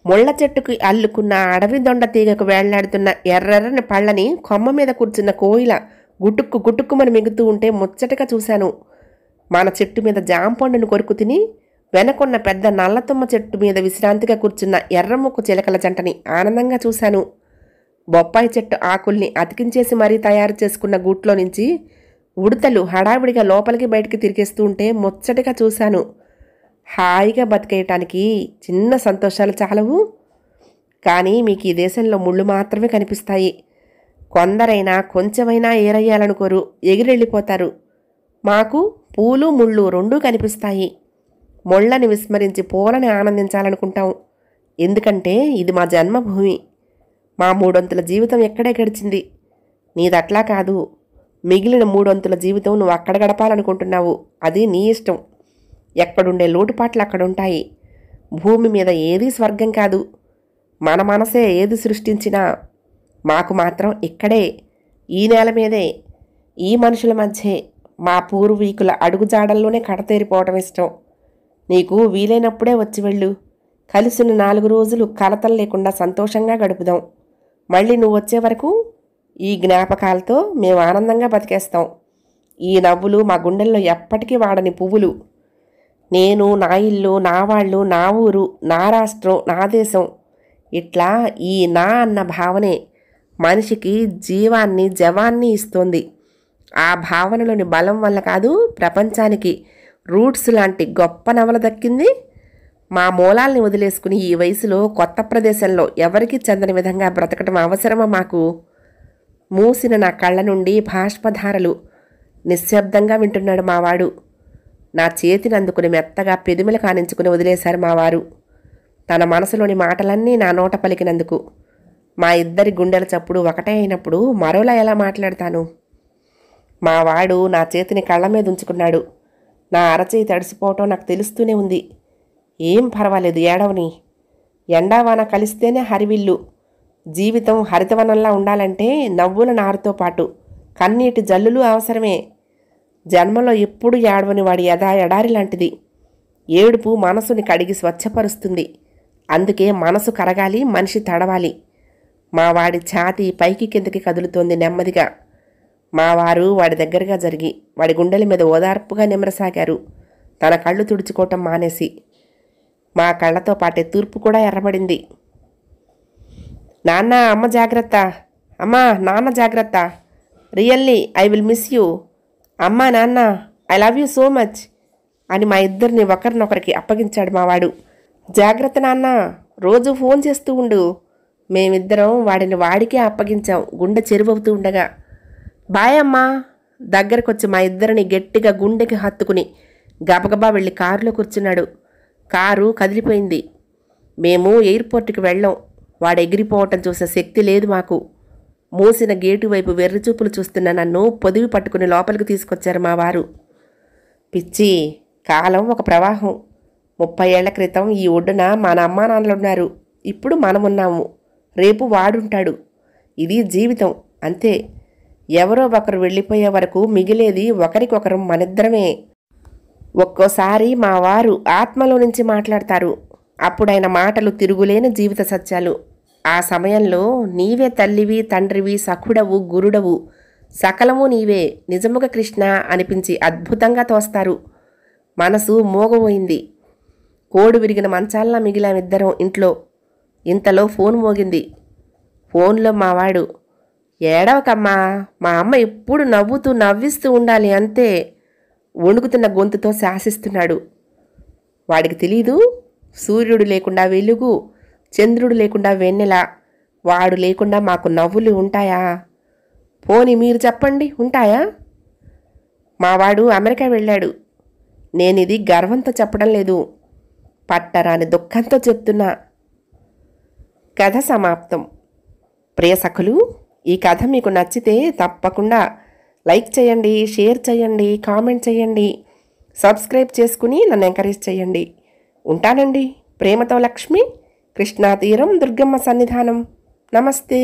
ముళ్ళ చెట్టుకు అల్లుకున్న అడవి దొండ తీగకు వేళ్ళాడుతున్న ఎర్రెర్రని పళ్ళని కొమ్మ మీద కూర్చున్న కోయిల గుటుక్కు గుటుక్కుమని మిగుతూ ఉంటే ముచ్చటగా చూశాను. మన చెట్టు మీద జాంపండును కొరుకు తిని వెనకున్న పెద్ద నల్లతుమ్మ చెట్టు మీద విశ్రాంతిగా కూర్చున్న ఎర్రముక్కు చిలకల జంటని ఆనందంగా చూశాను. బొప్పాయి చెట్టు ఆకుల్ని అతికించేసి మరీ తయారు చేసుకున్న గూట్లో నుంచి ఉడతలు హడావిడిగా లోపలికి బయటికి తిరిగేస్తూ ఉంటే ముచ్చటగా చూశాను. హాయిగా బతికేయటానికి చిన్న సంతోషాలు చాలవు. కానీ మీకు ఈ దేశంలో ముళ్ళు మాత్రమే కనిపిస్తాయి. కొందరైనా కొంచెమైనా ఏరయ్యాలనుకోరు ఎగిరెళ్ళిపోతారు. మాకు పూలు ముళ్ళు రెండూ కనిపిస్తాయి. ముళ్ళని విస్మరించి పూలని ఆనందించాలనుకుంటాం. ఎందుకంటే ఇది మా జన్మభూమి. మా మూడొంతుల జీవితం ఎక్కడే గడిచింది? నీదట్లా కాదు. మిగిలిన మూడొంతుల జీవితం నువ్వు అక్కడ గడపాలనుకుంటున్నావు. అది నీ ఇష్టం. ఎక్కడుండే లోటుపాట్లు అక్కడుంటాయి. భూమి మీద ఏదీ స్వర్గం కాదు. మన మనసే ఏది సృష్టించినా మాకు మాత్రం ఇక్కడే ఈ నేల మీదే ఈ మనుషుల మధ్యే మా పూర్వీకుల అడుగుజాడల్లోనే కడతేరిపోవటం ఇష్టం. నీకు వీలైనప్పుడే వచ్చి వెళ్ళు. కలిసిన నాలుగు రోజులు కలతలు లేకుండా సంతోషంగా గడుపుదాం. మళ్ళీ నువ్వు వచ్చే వరకు ఈ జ్ఞాపకాలతో మేము ఆనందంగా బతికేస్తాం. ఈ నవ్వులు మా గుండెల్లో ఎప్పటికీ వాడని పువ్వులు. నేను నా ఇల్లు నా వాళ్ళు నా ఊరు నా రాష్ట్రం నా దేశం. ఇట్లా ఈ నా అన్న భావనే మనిషికి జీవాన్ని జవాన్ని ఇస్తోంది. ఆ భావనలోని బలం వల్ల కాదు ప్రపంచానికి. రూట్స్ లాంటి గొప్ప నవల దక్కింది. మా మూలాల్ని వదిలేసుకుని ఈ వయసులో కొత్త ప్రదేశంలో ఎవరికీ చెందని విధంగా బ్రతకటం అవసరమా మాకు? మూసిన నా కళ్ళ నుండి బాష్పధారలు. నిశ్శబ్దంగా వింటున్నాడు మావాడు. నా చేతిని అందుకుని మెత్తగా పెదిమలు కానించుకుని వదిలేశారు మావారు. తన మనసులోని మాటలన్నీ నా నోట పలికినందుకు. మా ఇద్దరి గుండెల చప్పుడు ఒకటే అయినప్పుడు మరోలా ఎలా మాట్లాడతాను? మా వాడు నా చేతిని కళ్ళ మీద ఉంచుకున్నాడు. నా అరచేయి తడిసిపోవటం నాకు తెలుస్తూనే ఉంది. ఏం పర్వాలేదు ఏడవని. ఎండావాన కలిస్తేనే హరివిల్లు. జీవితం హరితవనంలా ఉండాలంటే నవ్వుల నారుతో పాటు కన్నీటి జల్లులు అవసరమే. జన్మలో ఎప్పుడు ఏడవని వాడి ఎదా ఎడారి లాంటిది. ఏడుపు మనసుని కడిగి స్వచ్ఛపరుస్తుంది. అందుకే మనసు కరగాలి మనిషి తడవాలి. మా వాడి ఛాతీ పైకి కిందకి కదులుతోంది నెమ్మదిగా. మా వారు వాడి దగ్గరగా జరిగి వాడి గుండెల మీద ఓదార్పుగా నిమరసాగారు తన కళ్ళు తుడుచుకోవటం మానేసి మా కళ్ళతో పాటే తూర్పు కూడా ఎర్రబడింది. నాన్న అమ్మ జాగ్రత్త. అమ్మా నాన్న జాగ్రత్త. Really I will miss you. అమ్మా నాన్న I love you so much అని మా ఇద్దరిని ఒకరినొకరికి అప్పగించాడు మావాడు. జాగ్రత్త నాన్న రోజు ఫోన్ చేస్తూ ఉండు. మేమిద్దరం వాడిని వాడికే అప్పగించాం. గుండె చెరువవుతూ ఉండగా బాయ్ అమ్మా దగ్గరకొచ్చి మా ఇద్దరిని గట్టిగా గుండెకి హత్తుకుని గబగబా వెళ్ళి కారులో కూర్చున్నాడు. కారు కదిలిపోయింది. మేము ఎయిర్పోర్ట్కి వెళ్ళాం. వాడు ఎగిరిపోవటం చూసే శక్తి లేదు మాకు. మూసిన గేటు వైపు వెర్రిచూపులు చూస్తున్న నన్ను పొదివి పట్టుకుని లోపలికి తీసుకొచ్చారు మా వారు. పిచ్చి కాలం ఒక ప్రవాహం. ముప్పై ఏళ్ళ క్రితం ఈ ఒడ్డున మన అమ్మా నాన్నలున్నారు ఇప్పుడు మనమున్నాము. రేపు వాడుంటాడు. ఇది జీవితం. అంతే. ఎవరో ఒకరు వెళ్ళిపోయే వరకు మిగిలేది ఒకరికొకరు మనిద్దరమే. ఒక్కోసారి మా వారు ఆత్మలో నుంచి మాట్లాడతారు. అప్పుడైన మాటలు తిరుగులేని జీవిత సత్యాలు. ఆ సమయంలో నీవే తల్లివి తండ్రివి సఖుడవు గురుడవు. సకలము నీవే. నిజముగా కృష్ణ అనిపించి అద్భుతంగా తోస్తారు. మనసు మోగబోయింది. కోడు విరిగిన మంచాల్లా మిగిలామిద్దరం ఇంట్లో. ఇంతలో ఫోన్ మోగింది. ఫోన్లో మావాడు ఏడవకమ్మా మా అమ్మ ఎప్పుడు నవ్వుతూ నవ్విస్తూ ఉండాలి అంతే వణుకుతున్న గొంతుతో శాసిస్తున్నాడు. వాడికి తెలీదు సూర్యుడు లేకుండా వెలుగు చంద్రుడు లేకుండా వెన్నెల వాడు లేకుండా మాకు నవ్వులు ఉంటాయా? పోని మీరు చెప్పండి ఉంటాయా? మావాడు అమెరికా వెళ్ళాడు. నేనిది గర్వంతో చెప్పడం లేదు పట్టరాని దుఃఖంతో చెప్తున్నా. కథ సమాప్తం. ప్రియ సఖులు ఈ కథ మీకు నచ్చితే తప్పకుండా లైక్ చేయండి షేర్ చేయండి కామెంట్ చేయండి సబ్స్క్రైబ్ చేసుకుని నన్ను ఎంకరేజ్ చేయండి. ఉంటానండి ప్రేమతో లక్ష్మి కృష్ణా తీరం దుర్గమ్మ సన్నిధానం. నమస్తే.